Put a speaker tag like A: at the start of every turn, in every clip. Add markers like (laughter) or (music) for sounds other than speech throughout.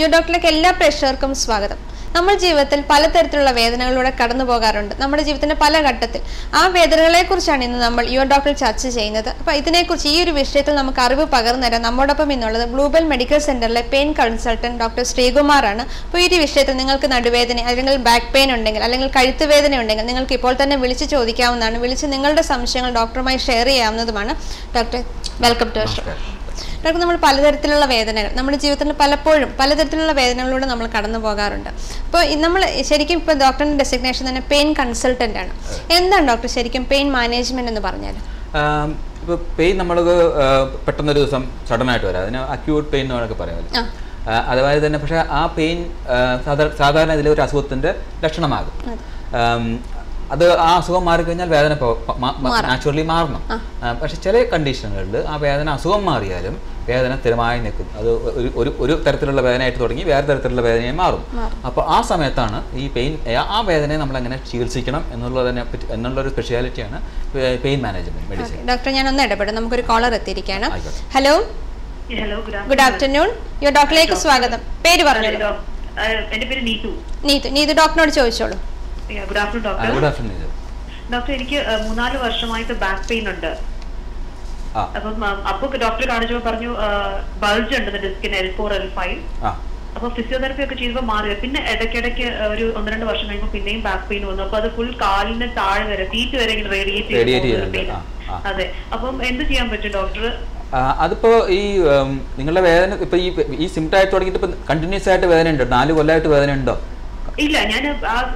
A: U ഡോക്ടറിലേക്ക് എല്ലാ പ്രേക്ഷകർക്കും സ്വാഗതം. നമ്മൾ ജീവിതത്തിൽ പലതരത്തിലുള്ള വേദനകളിലൂടെ കടന്നു പോകാറുണ്ട്. നമ്മുടെ ജീവിതത്തിന്റെ പല ഘട്ടത്തിൽ. ആ വേദനകളെ കുറിച്ചാണ് ഇന്ന് നമ്മൾ യുവ ഡോക്ടർ ചർച്ച ചെയ്യുന്നത്. അപ്പോൾ ഇതിനെക്കുറിച്ച് ഈ ഒരു വിഷയത്തിൽ നമുക്ക് അറിവ് പകർന്നു തരാൻ നമ്മോടൊപ്പം ഇന്നുള്ളത് ബ്ലൂബെൽ മെഡിക്കൽ സെന്ററിലെ പെയിൻ കൺസൾട്ടന്റ് ഡോക്ടർ ശ്രീകുമാർ ആണ് അപ്പോൾ ഈ ഒരു വിഷയത്തിൽ നിങ്ങൾക്ക് നടുവേദന അല്ലെങ്കിൽ ബാക്ക് പെയിൻ ഉണ്ടെങ്കിൽ അല്ലെങ്കിൽ കഴുത്ത് വേദന ഉണ്ടെങ്കിൽ നിങ്ങൾക്ക് ഇപ്പോൾ തന്നെ വിളിച്ച് ചോദിക്കാവുന്നതാണ്. വിളിച്ച് നിങ്ങളുടെ സംശയങ്ങൾ ഡോക്ടറുമായി ഷെയർ ചെയ്യാവുന്നതുമാണ്. ഡോക്ടർ വെൽക്കം ടു ഡോക്ടർ നമ്മൾ പലതരത്തിലുള്ള വേദനകൾ നമ്മുടെ ജീവിതത്തിൽ പലപ്പോഴും പലതരത്തിലുള്ള വേദനകളിലൂടെ നമ്മൾ കടന്നു പോകാറുണ്ട്. അപ്പോൾ നമ്മൾ ശരിക്കും ഇപ്പോൾ ഡോക്ടറിന്റെ ഡെസിഗ്നേഷൻ തന്നെ പെയിൻ കൺസൾട്ടന്റ് ആണ്. എന്താണ് ഡോക്ടർ ശരിക്കും പെയിൻ മാനേജ്മെന്റ് എന്ന് പറഞ്ഞാൽ
B: ഇപ്പോൾ പെയിൻ നമ്മൾ പെട്ടെന്നൊരു ദിവസം സഡനായിട്ട് വരാം. അതിന് അക്യൂട്ട് പെയിൻ എന്നൊക്കെ പറയാമല്ലോ അതുപോലെ തന്നെ പക്ഷേ ആ പെയിൻ സാധാരണ ഇതിലൊരു ഇതിലെ ഒരു അസുഖത്തിന്റെ ലക്ഷണമാകും അത് ആ അസുഖം മാറിക്കഴിഞ്ഞാൽ വേദന നാച്ചുറലി മാറണം. പക്ഷെ ചില കണ്ടീഷനുകളിൽ ആ വേദന അസുഖം മാറിയാലും വേദന സ്ഥിരമായി നിൽക്കും. അത് ഒരു ഒരു തരത്തിലുള്ള വേദനയായിട്ട് തുടങ്ങി വേറെ തരത്തിലുള്ള വേദനയായി മാറും. അപ്പോൾ ആ സമയത്താണ് ഈ പെയിൻ ആ വേദനയെ നമ്മൾ എങ്ങനെ ചികിത്സിക്കണം എന്നുള്ളതിനെ പറ്റി എന്നുള്ള ഒരു സ്പെഷ്യാലിറ്റിയാണ് പെയിൻ മാനേജ്മെന്റ് മെഡിസിൻ
A: ഡോക്ടർ ഞാൻ ഒന്ന് ഇടപെടും. നമുക്കൊരു കോളർ എത്തിയിരിക്കുകയാണ്. Hello
C: hello good
A: good afternoon your ഡോക്ടറിലേക്ക് സ്വാഗതം. പേര് പറഞ്ഞു
C: എന്റെ പേര് നീതു.
A: നീതു. നീതു ഡോക്ടറിനോട് ചോദിച്ചോളൂ.
C: ഗുഡ് ആഫ്റ്റർനൂൺ ഡോക്ടർ ഡോക്ടർ എനിക്ക് മൂന്നാൽ വർഷമായിട്ട് ബാക്ക് പെയിൻ ഉണ്ട്. അപ്പം അപ്പൊ ഡോക്ടർ കാണിച്ചപ്പോ പറഞ്ഞു ബൾജ് ഉണ്ട് ഡിസ്കിന് എൽ ഫോർ എൽ ഫൈവ് അപ്പൊ ഫിസിയോതെറപ്പി ഒക്കെ ചെയ്തപ്പോ മാറി പിന്നെ ഇടയ്ക്കിടയ്ക്ക് ഒരു ഒന്ന് രണ്ട് വർഷം കഴിയുമ്പോൾ പിന്നെയും ബാക്ക് പെയിൻ വന്നു. അപ്പൊ അത് ഫുൾ കാലിന് താഴെ വരെ സീറ്റ് വരെ ഇങ്ങനെ റേഡിയേറ്റ്
B: ആ.
C: അതെ. അപ്പം എന്ത് ചെയ്യാൻ പറ്റും ഡോക്ടർ
B: അതിപ്പോ ഈ നിങ്ങളുടെ വേദന ഇപ്പൊ ഈ ഈ സിംറ്റം ആയിട്ട് തുടങ്ങിയിട്ട് കണ്ടിന്യൂസ് ആയിട്ട് വേദന ഉണ്ടോ നാല് കൊല്ലമായിട്ട് വേദന ഉണ്ടോ
C: ഇല്ല ഞാൻ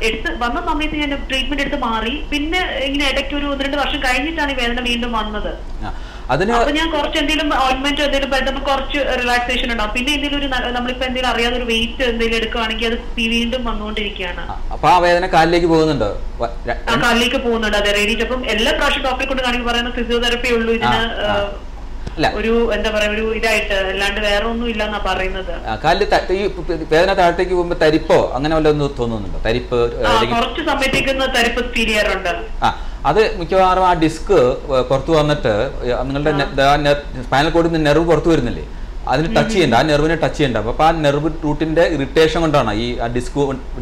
C: എടുത്ത് വന്ന സമയത്ത് ഞാൻ ട്രീറ്റ്മെന്റ് എടുത്ത് മാറി. പിന്നെ ഇങ്ങനെ ഇടയ്ക്ക് ഒരു ഒന്ന് രണ്ട് വർഷം കഴിഞ്ഞിട്ടാണ് ഈ വേദന വീണ്ടും വന്നത്. അപ്പൊ ഞാൻ കുറച്ച് എന്തെങ്കിലും ഓയിന്റ്മെന്റ് എന്തെങ്കിലും പെട്ടെന്ന് കുറച്ച് റിലാക്സേഷൻ ഉണ്ടാവും. പിന്നെ എന്തെങ്കിലും ഒരു നമ്മളിപ്പോ എന്തെങ്കിലും അറിയാതെ ഒരു വെയിറ്റ് എന്തെങ്കിലും എടുക്കുകയാണെങ്കിൽ അത് വീണ്ടും വന്നുകൊണ്ടിരിക്കുകയാണ്.
B: അപ്പൊ ആ വേദന കാലിലേക്ക് പോകുന്നുണ്ടോ?
C: കാലിലേക്ക് പോകുന്നുണ്ട്. അതെ റേഡിയേറ്റ് അപ്പം എല്ലാ പ്രാവശ്യം ഡോക്ടറെ കൊണ്ട് കാണിക്കുമ്പോൾ പറയുന്ന ഫിസിയോതെറപ്പി ഉള്ളൂ. ഇതിന് ഒരു എന്താ പറയാ ഒരു ഇതായിട്ട് അല്ലാണ്ട് വേറെ ഒന്നും ഇല്ലെന്നാ പറയുന്നത്.
B: കാലിൽ ഈ വേദന താഴത്തേക്ക് പോകുമ്പോ തരിപ്പോ അങ്ങനെ വല്ലതും തോന്നുന്നുണ്ടോ? തരിപ്പ്
C: കുറച്ച് സമയത്തേക്ക് തരിപ്പ് ഫീൽ ചെയ്യാറുണ്ട്.
B: ആ അത് മിക്കവാറും ആ ഡിസ്ക് പുറത്തു വന്നിട്ട് നിങ്ങളുടെ സ്പൈനൽ കോഡിൽ നിന്ന് നെർവ് പുറത്തു വരുന്നില്ലേ? അതിന് ടച്ച് ചെയ്യണ്ട ആ നെർവിനെ ടച്ച് ചെയ്യണ്ട. അപ്പൊ ആ നെർവ് റൂട്ടിന്റെ ഇറിറ്റേഷൻ കൊണ്ടാണ് ഈ ആ ഡിസ്ക്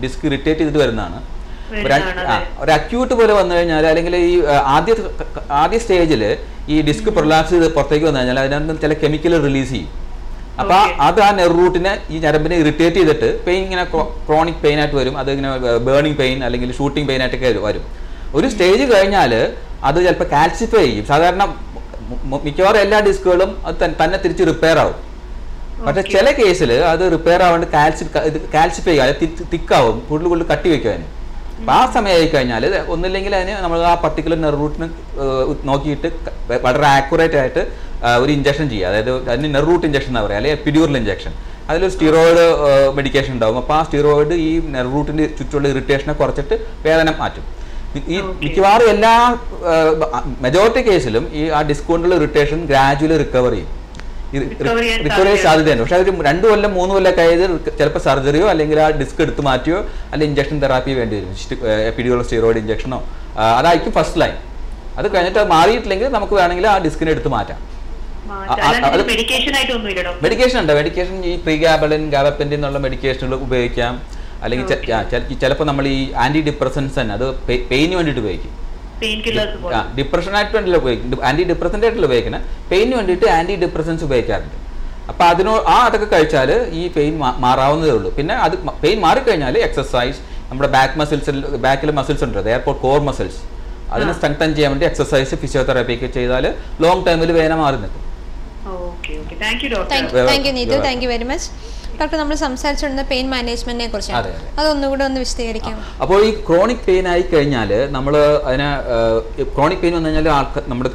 B: ഡിസ്ക് ഇറിറ്റേറ്റ് ചെയ്തിട്ട് വരുന്നതാണ്. ഒരു അക്യൂട്ട് പോലെ വന്നു കഴിഞ്ഞാൽ അല്ലെങ്കിൽ ഈ ആദ്യ ആദ്യ സ്റ്റേജിൽ ഈ ഡിസ്ക് പ്രൊലാപ്സ് ചെയ്ത് പുറത്തേക്ക് വന്നു കഴിഞ്ഞാൽ അതിനകത്ത് ചില കെമിക്കൽ റിലീസ് ചെയ്യും. അപ്പൊ അത് ആ നെർവ് റൂട്ടിനെ ഈ ഞരമ്പിനെ ഇറിറ്റേറ്റ് ചെയ്തിട്ട് പെയിൻ ഇങ്ങനെ ക്രോണിക് പെയിൻ ആയിട്ട് വരും. അത് ഇങ്ങനെ ബേണിംഗ് പെയിൻ അല്ലെങ്കിൽ ഷൂട്ടിംഗ് പെയിൻ ആയിട്ടൊക്കെ വരും- ഒരു സ്റ്റേജ് കഴിഞ്ഞാൽ അത് ചിലപ്പോൾ കാൽസിഫൈ ചെയ്യും. സാധാരണ മിക്കവാറും എല്ലാ ഡിസ്കുകളും അത് തന്നെ തിരിച്ച് റിപ്പയർ ആവും. പക്ഷെ ചില കേസിൽ അത് റിപ്പയർ ആവാണ്ട് കാൽസി കാൽസിഫൈ ആവും തിക്കാവും. കൂടുതൽ കൂടുതൽ കട്ടി വെക്കുവാനും അപ്പൊ ആ സമയമായി കഴിഞ്ഞാൽ ഒന്നില്ലെങ്കിൽ അതിന് നമ്മൾ ആ പർട്ടിക്കുലർ നെർവ് റൂട്ടിന് നോക്കിയിട്ട് വളരെ ആക്യുറേറ്റ് ആയിട്ട് ഒരു ഇഞ്ചക്ഷൻ ചെയ്യുക. അതായത് അതിന് നെർവ് റൂട്ട് ഇഞ്ചക്ഷൻ എന്ന് പറയുക അല്ലെങ്കിൽ എപ്പിഡ്യൂറൽ ഇഞ്ചക്ഷൻ അതിലൊരു സ്റ്റിറോയിഡ് മെഡിക്കേഷൻ ഉണ്ടാവും. അപ്പോൾ ആ സ്റ്റിറോയിഡ് ഈ നെർവ് റൂട്ടിന്റെ ചുറ്റുള്ള ഇറിറ്റേഷനെ കുറച്ചിട്ട് വേദന മാറ്റും. ഈ- മിക്കവാറും എല്ലാ മെജോറിറ്റി കേസിലും ഈ ആ ഡിസ്കൗണ്ടുള്ള ഇറിറ്റേഷൻ ഗ്രാജുവലി റിക്കവർ ചെയ്യും. റിക്കവറി
C: സാധ്യതയുണ്ട്.
B: സാധ്യതയുണ്ട്. പക്ഷെ ഒരു രണ്ട് കൊല്ലം മൂന്ന് കൊല്ലം കഴിയത് ചിലപ്പോൾ സർജറിയോ അല്ലെങ്കിൽ ആ ഡിസ്ക് എടുത്ത് മാറ്റിയോ അല്ലെങ്കിൽ ഇഞ്ചക്ഷൻ തെറാപ്പി വേണ്ടി വരും. എപ്പിഡിയോളോ സ്റ്റീറോയിഡ് ഇഞ്ചക്ഷനോ അതായിരിക്കും ഫസ്റ്റ് ലൈൻ അത് കഴിഞ്ഞിട്ട് അത് മാറിയിട്ടില്ലെങ്കിൽ നമുക്ക് വേണമെങ്കിൽ ആ ഡിസ്കിനെ എടുത്ത് മാറ്റാം.
C: മെഡിക്കേഷൻ
B: ഉണ്ട്. മെഡിക്കേഷൻ ഈ പ്രീഗാബലിൻ ഗാബപ്പെന്റിൻ എന്നുള്ള മെഡിക്കേഷനുകൾ ഉപയോഗിക്കാം. അല്ലെങ്കിൽ ചിലപ്പോൾ നമ്മൾ ഈ ആന്റി ഡിപ്രസൻസ് തന്നെ അത് പെയിന് വേണ്ടിയിട്ട് ഉപയോഗിക്കും. ഡിപ്രഷൻ ആയിട്ട് ഉപയോഗിക്കും ആന്റി ഡിപ്രസന്റ് ആയിട്ടുള്ള ഉപയോഗിക്കുന്നത് പെയിന് വേണ്ടിയിട്ട് ആന്റി ഡിപ്രസൻസ് ഉപയോഗിക്കാറുണ്ട്. അപ്പോൾ അതിനോ ആ അതൊക്കെ കഴിച്ചാൽ ഈ പെയിൻ മാറാവുന്നതേ ഉള്ളൂ. പിന്നെ അത് പെയിൻ മാറിക്കഴിഞ്ഞാൽ എക്സസൈസ് നമ്മുടെ ബാക്ക് മസിൽസിൽ ബാക്കിൽ മസിൽസ് ഉണ്ട് എയർപോർട്ട് കോർ മസിൽസ് അതിനെ സ്ട്രെങ്തൻ ചെയ്യാൻ വേണ്ടി എക്സസൈസ് ഫിസിയോതെറാപ്പി ഒക്കെ ചെയ്താൽ ലോങ് ടൈമിൽ വേദന മാറി നിൽക്കും.
C: Okay okay thank you doctor
A: thank
B: You're
A: thank you Neethu thank you very much doctor നമ്മൾ സംസാരിച്ചിരുന്ന പെയിൻ മാനേജ്മെന്റിനെ കുറിച്ചാണ്.
B: അതെ, അതെ.
A: അതൊന്നുകൂടെ ഒന്ന് വിശദീകരിക്കാം.
B: അപ്പോൾ ഈ ക്രോണിക് പെയിൻ ആയി കഴിഞ്ഞാൽ നമ്മൾ അതിനെ ക്രോണിക് പെയിൻ വന്നു കഴിഞ്ഞാൽ നമ്മുടെ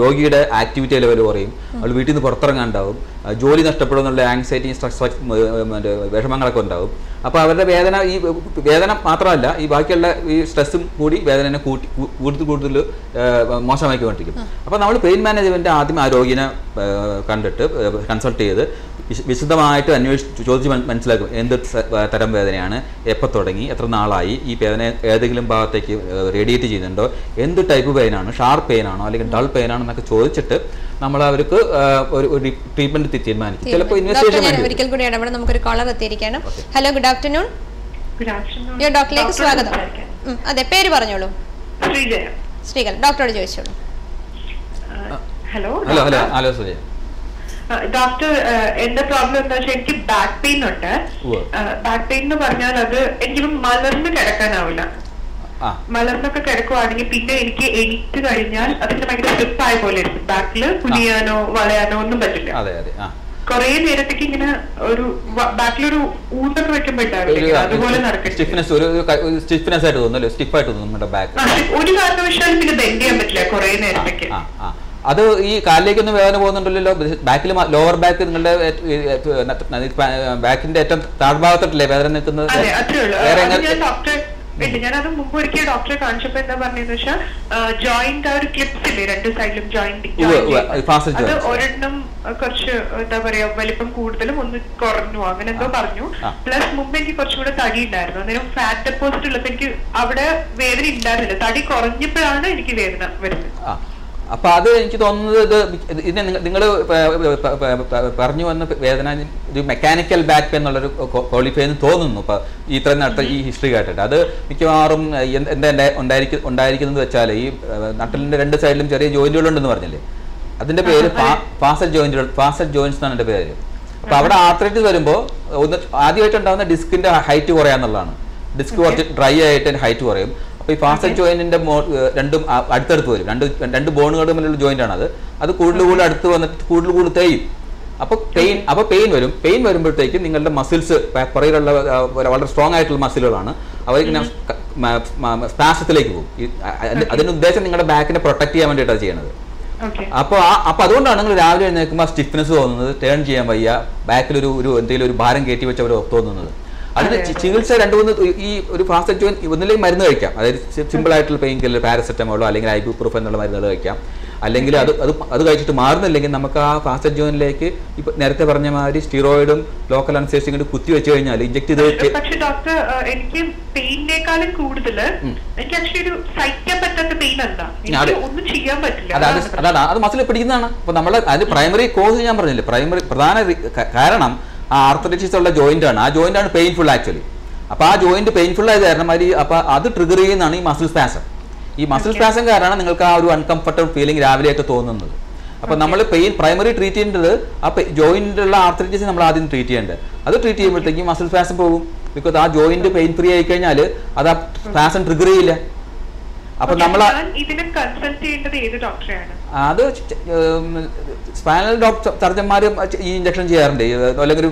B: രോഗിയുടെ ആക്ടിവിറ്റി ലെവൽ കുറയും. അവൾ വീട്ടിൽ നിന്ന് പുറത്തിറങ്ങാണ്ടാവും. ജോലി നഷ്ടപ്പെടുന്നുള്ള ആങ്സൈറ്റി സ്ട്രെസ് മറ്റേ വിഷമങ്ങളൊക്കെ ഉണ്ടാവും. അപ്പോൾ അവരുടെ വേദന ഈ വേദന മാത്രമല്ല ഈ ബാക്കിയുള്ള ഈ സ്ട്രെസ്സും കൂടി വേദനനെ കൂട്ടി കൂടുതൽ കൂടുതൽ മോശമാക്കി മോശമാക്കിക്കൊണ്ടിരിക്കും അപ്പോൾ നമ്മൾ പെയിൻ മാനേജ്മെന്റ് ആദ്യം ആ രോഗിനെ കണ്ടിട്ട് കൺസൾട്ട് ചെയ്ത് വിശദമായിട്ട് അന്വേഷിച്ച് ചോദിച്ച് മനസ്സിലാക്കും എന്ത് തരം വേദനയാണ് എപ്പോൾ തുടങ്ങി എത്ര നാളായി ഈ വേദന ഏതെങ്കിലും ഭാഗത്തേക്ക് റേഡിയേറ്റ് ചെയ്യുന്നുണ്ടോ എന്ത് ടൈപ്പ് പെയിനാണ് ഷാർപ്പ് പെയിൻ ആണോ അല്ലെങ്കിൽ ഡൾ പെയിൻ ആണോ എന്നൊക്കെ ചോദിച്ചിട്ട് നമ്മൾ അവർക്ക് ഒരു ട്രീറ്റ്മെന്റ് തീരുമാനിക്കും. ചിലപ്പോൾ ഇൻവെസ്റ്റിഗേഷൻ.
A: ഒരിക്കൽ കൂടി നമുക്ക് നമുക്കൊരു caller എത്തിയിരിക്കാണ് hello good afternoon
D: good afternoon
A: your ഡോക്ടറിലേക്ക് സ്വാഗതം. അതെ പേര് പറഞ്ഞോളൂ. ശ്രീകൽ ഡോക്ടറോട് ചോദിച്ചോളൂ.
D: Hello
B: hello hello hello Sujaya
D: doctor എന്റെ പ്രോബ്ലം എന്താ വെച്ചാൽ എനിക്ക് ബാക്ക് പെയിൻ ഉണ്ട്. ബാക്ക് പെയിൻ എന്ന് പറഞ്ഞാൽ അത് എനിക്കിപ്പം മലർന്ന് കിടക്കാനാവില്ല. മലർന്നൊക്കെ കിടക്കുവാണെങ്കിൽ പിന്നെ എനിക്ക് എണീറ്റ് കഴിഞ്ഞാൽ അതിന് ഭയങ്കര സ്ലിപ്പായ പോലെ ഇരിക്കും. ബാക്കിൽ കുനിയാനോ വളയാനോ ഒന്നും പറ്റില്ല. കൊറേ നേരത്തേക്ക് ഇങ്ങനെ ഒരു ബാക്കിലൊരു ഊന്നൊക്കെ വെക്കുമ്പോ ഉണ്ടാവില്ല. അതുപോലെ നടക്കും
B: സ്റ്റിഫ്നെസ് ഒരു സ്റ്റിഫ്നെസ് ആയിട്ട് തോന്നുന്നല്ലോ ബാക്ക്
D: ഒരു കാരണവശാലും പിന്നെ ബെൻഡ് ചെയ്യാൻ പറ്റില്ല കൊറേ നേരത്തേക്ക്.
B: അത് ഈ കാലിലേക്കൊന്നും വേദന പോകുന്നുണ്ടല്ലോ. ബാക്കിൽ ലോവർ ബാക്ക് നിങ്ങളുടെ ബാക്കിന്റെ ഏറ്റവും താഴ്ഭാഗത്തോട്ടല്ലേ വേദന നിൽക്കുന്നത്? വേറെ
D: അത് മുമ്പ് ഒരിക്കൽ ഡോക്ടറെ കാണിച്ചപ്പോ എന്താ പറഞ്ഞതെന്ന് വെച്ചാൽ ജോയിന്റ് ആ ഒരു ക്ലിപ്സ് ഇല്ലേ രണ്ട് സൈഡിലും ജോയിന്റ് അത് ഒരെണ്ണം കുറച്ച് എന്താ പറയാ വലിപ്പം കൂടുതലും ഒന്ന് കുറഞ്ഞു. അങ്ങനെ എന്തോ പറഞ്ഞു. പ്ലസ് മുമ്പ് എനിക്ക് കുറച്ചുകൂടെ തടി ഉണ്ടായിരുന്നു അന്നേരം ഫാറ്റ് ഡെപ്പോസിറ്റ് ഉള്ളപ്പോ എനിക്ക് അവിടെ വേദന ഉണ്ടായിരുന്നില്ല തടി കുറഞ്ഞപ്പോഴാണ് എനിക്ക് വേദന വരുന്നത്.
B: അപ്പൊ അത് എനിക്ക് തോന്നുന്നത് ഇത് ഇതിനെ നിങ്ങൾ പറഞ്ഞു വന്ന വേദന ഒരു മെക്കാനിക്കൽ ബാക്ക് എന്നുള്ളൊരു ക്വാളിഫൈ എന്ന് തോന്നുന്നു. ഇപ്പൊ ഈ ഇത്ര നട്ട ഈ ഹിസ്റ്ററി കേട്ടിട്ട്. അത് മിക്കവാറും എന്ത് ഉണ്ടായിരിക്കും ഉണ്ടായിരിക്കുന്നത് വെച്ചാൽ ഈ നട്ടലിന്റെ രണ്ട് സൈഡിലും ചെറിയ ജോയിന്റുകളുണ്ടെന്ന് പറഞ്ഞില്ലേ? അതിന്റെ പേര് ഫാസറ്റ് ജോയിന്റുകൾ ഫാസറ്റ് ജോയിന്റ്സ് എന്നാണ് എന്റെ പേര്. അപ്പൊ അവിടെ ആർത്രൈറ്റിസ് വരുമ്പോൾ ഒന്ന് ആദ്യമായിട്ട് ഉണ്ടാകുന്ന ഡിസ്കിന്റെ ഹൈറ്റ് കുറയാന്നുള്ളതാണ്. ഡിസ്ക് കുറച്ച് ഡ്രൈ ആയിട്ട് ഹൈറ്റ് കുറയും. അപ്പൊ ഈ ഫാസ്റ്റ് ജോയിന്റിന്റെ രണ്ടും അടുത്തടുത്ത് വരും. രണ്ട് രണ്ട് ബോണുകൾ തമ്മിലുള്ള ജോയിന്റ് ആണ് അത്. അത് കൂടുതൽ കൂടുതൽ അടുത്ത് വന്നിട്ട് കൂടുതൽ കൂടുതൽ തേയും. അപ്പൊ പെയിൻ അപ്പൊ പെയിൻ വരും. പെയിൻ വരുമ്പോഴത്തേക്കും നിങ്ങളുടെ മസിൽസ് പുറകിലുള്ള വളരെ സ്ട്രോങ് ആയിട്ടുള്ള മസിലുകളാണ് അവർ ഇങ്ങനെ സ്പാസത്തിലേക്ക് പോകും. ഈ, അതിന്റെ- ഉദ്ദേശം നിങ്ങളുടെ ബാക്കിനെ പ്രൊട്ടക്ട് ചെയ്യാൻ വേണ്ടിയിട്ടാണ് ചെയ്യുന്നത്
D: അപ്പൊ
B: അപ്പോൾ ആ അപ്പോൾ അതുകൊണ്ടാണ് നിങ്ങൾ രാവിലെ എഴുന്നേൽക്കുമ്പോൾ സ്റ്റിഫ്നെസ് തോന്നുന്നത് ടേൺ ചെയ്യാൻ വയ്യ ബാക്കിൽ ഒരു ഒരു എന്തെങ്കിലും ഒരു ഭാരം കയറ്റി വെച്ച അവർ തോന്നുന്നത് അതിന് ചി- ചികിത്സ രണ്ട് മൂന്ന് ഈ ഒരു ഫാസ്റ്റ് ജോയിൻ ഒന്നില്ലെങ്കിൽ മരുന്ന് കഴിക്കാം. അതായത് സിമ്പിൾ ആയിട്ടുള്ള പെയിൻ കില്ലർ പാരസെറ്റമോളോ അല്ലെങ്കിൽ ഐബുപ്രൂഫ് എന്നുള്ള മരുന്നുകൾ കഴിക്കാം. അല്ലെങ്കിൽ അത് അത് അത് കഴിച്ചിട്ട് മാറുന്നില്ലെങ്കിൽ നമുക്ക് ആ ഫാസ്റ്റ് ജോയിനിലേക്ക് ഇപ്പൊ നേരത്തെ പറഞ്ഞ മാതിരി സ്റ്റിറോയിഡും ലോക്കൽ അനസ്തേഷ്യയും കൂടി കുത്തി വെച്ച് കഴിഞ്ഞാൽ ഇഞ്ചക്ട് ചെയ്ത്
D: പക്ഷെ ഡോക്ടർ എനിക്ക് പെയിനേക്കാളും കൂടുതൽ എനിക്ക് ആക്ച്വലി ഒരു സഹിക്കാൻ പറ്റാത്ത പെയിൻ എന്താ ഒന്നും ചെയ്യാൻ പറ്റില്ല.
B: അതാണ്
D: അതാണ്
B: അത് മസിൽ പിടിക്കുന്നതാണ്. അപ്പൊ നമ്മൾ അതിന് പ്രൈമറി കോസ് ഞാൻ പറഞ്ഞില്ലേ? പ്രൈമറി പ്രധാന കാരണം ആ ആർത്തറ്റിസ് ഉള്ള ജോയിന്റ് ആണ് ആ ജോയിന്റ് ആണ് പെയിൻഫുൾ ആക്ച്വലി അപ്പൊ ആ ജോയിന്റ് പെയിൻഫുൾ ആയത് കാരണം അവർ ഈ- അപ്പൊ അത് ട്രിഗർ ചെയ്യുന്നതാണ് ഈ മസിൽ സ്പാസം ഈ മസിൽ സ്പാസം കാരണമാണ് നിങ്ങൾക്ക് ആ ഒരു അൺകംഫർട്ടബിൾ ഫീലിംഗ് രാവിലെയൊക്കെ തോന്നുന്നത്. അപ്പൊ നമ്മൾ പെയിൻ പ്രൈമറി ട്രീറ്റ് ചെയ്യേണ്ടത് ആ ജോയിന്റിലുള്ള ആർത്തറ്റിസ് നമ്മൾ ആദ്യം ട്രീറ്റ് ചെയ്യേണ്ടത്. അത് ട്രീറ്റ് ചെയ്യുമ്പോഴത്തേക്കും മസിൽ സ്പാസം പോകും. ബിക്കോസ് ആ ജോയിന്റ് പെയിൻ ഫ്രീ ആയി കഴിഞ്ഞാൽ അത് ആ സ്പാസം ട്രിഗർ ചെയ്യില്ല. അപ്പൊ നമ്മൾ
D: ഇതിന് കൺസൾട്ട് ചെയ്യേണ്ടത് ഏത് ഡോക്ടറെയാണ്
B: അത് സ്പൈനൽ ഡോക്ടർ സർജന്മാർ ഈ ഇഞ്ചക്ഷൻ ചെയ്യാറുണ്ട്. അല്ലെങ്കിൽ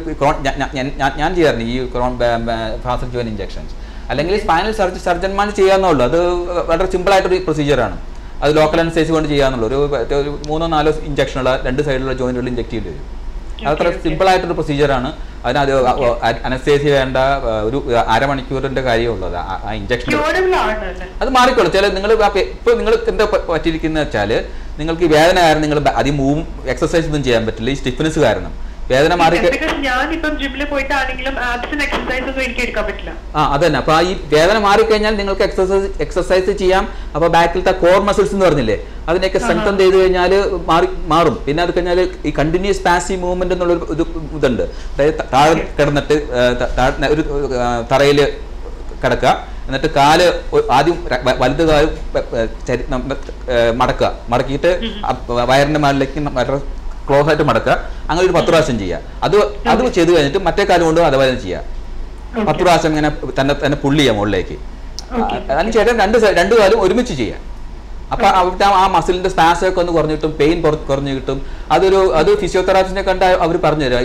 B: ഞാൻ- ചെയ്യാറുണ്ട് ഈ ക്രോൺ ഫാസൽ ജോയിൻ ഇഞ്ചക്ഷൻസ് അല്ലെങ്കിൽ സ്പൈനൽ സർജ സർജന്മാർ ചെയ്യാന്നുള്ളൂ. അത് വളരെ സിമ്പിൾ ആയിട്ടൊരു പ്രൊസീജിയറാണ് അത് ലോക്കൽ അനസ്തേഷ്യ കൊണ്ട് ചെയ്യാന്നുള്ളൂ. ഒരു ഒരു മൂന്നോ നാലോ ഇഞ്ചക്ഷനുള്ള രണ്ട് സൈഡിലുള്ള ജോയിന്റുകൾ ഇഞ്ചക്ട് ചെയ്യേണ്ടി വരും. അതത്ര സിമ്പിൾ ആയിട്ടൊരു പ്രൊസീജിയറാണ് അതിനത് അനസ്തേസി വേണ്ട ഒരു അരമണിക്കൂറിന്റെ കാര്യമുള്ളത് ആ ഇഞ്ചക്ഷൻ അത് മാറിക്കോളും. ചില നിങ്ങൾ ഇപ്പൊ നിങ്ങൾ എന്താ പറ്റിയിരിക്കുന്ന പറ്റിയിരിക്കുന്നത് വെച്ചാൽ നിങ്ങൾക്ക് വേദന കാരണം നിങ്ങൾ അധികം മൂവും എക്സസൈസ് ഒന്നും ചെയ്യാൻ പറ്റില്ല. ഈ സ്റ്റിഫ്നെസ് കാരണം. വേദന മാറി
D: ഇപ്പം ജിമ്മിൽ പോയിട്ടാണെങ്കിലും ആബ്സിന് എക്സസൈസ് ഒന്നും എനിക്ക് എടുക്കാൻ പറ്റില്ല.
B: ആ അതന്നെ. അപ്പൊ ഈ വേദന മാറിക്കഴിഞ്ഞാൽ നിങ്ങൾക്ക് എക്സസൈസ് എക്സസൈസ് ചെയ്യാം. അപ്പൊ ബാക്കിലത്തെ കോർ മസിൽസ് എന്ന് പറഞ്ഞില്ലേ അതിനെയൊക്കെ സ്ട്രെങ്തൻ ചെയ്ത് കഴിഞ്ഞാൽ മാറി മാറും. പിന്നെ അത് കഴിഞ്ഞാൽ ഈ കണ്ടിന്യൂസ് പാസീവ് മൂവ്മെന്റ് എന്നുള്ള ഒരു ഇത് ഇതുണ്ട്. അതായത് താഴെ കിടന്നിട്ട് ഒരു തറയിൽ കിടക്കുക. എന്നിട്ട് കാൽ ആദ്യം വലുത് കാൽ മടക്കുക. മടക്കിയിട്ട് വയറിന്റെ മേളിലേക്ക് ക്ലോസ് ആയിട്ട് മടക്കുക. അങ്ങനെ ഒരു പത്ത് പ്രാവശ്യം ചെയ്യുക. അത് അത് ചെയ്ത് കഴിഞ്ഞിട്ട് മറ്റേ കാലം കൊണ്ട് അതുപോലെ തന്നെ ചെയ്യുക. പത്ത് പ്രാവശ്യം ഇങ്ങനെ തന്നെ തന്നെ പുള്ളി ചെയ്യാം മുകളിലേക്ക്. അതിന് ചേട്ടൻ രണ്ട് രണ്ടു കാലും ഒരുമിച്ച് ചെയ്യാം അപ്പൊ അവിടുത്തെ ആ മസിലിന്റെ സ്പാസ് ഒക്കെ ഒന്ന് കുറഞ്ഞു കിട്ടും പെയിൻ കുറഞ്ഞു കിട്ടും അതൊരു അത് ഫിസിയോതെറാപ്പിസ്റ്റിനെ കണ്ട് അവർ പറഞ്ഞു തരാം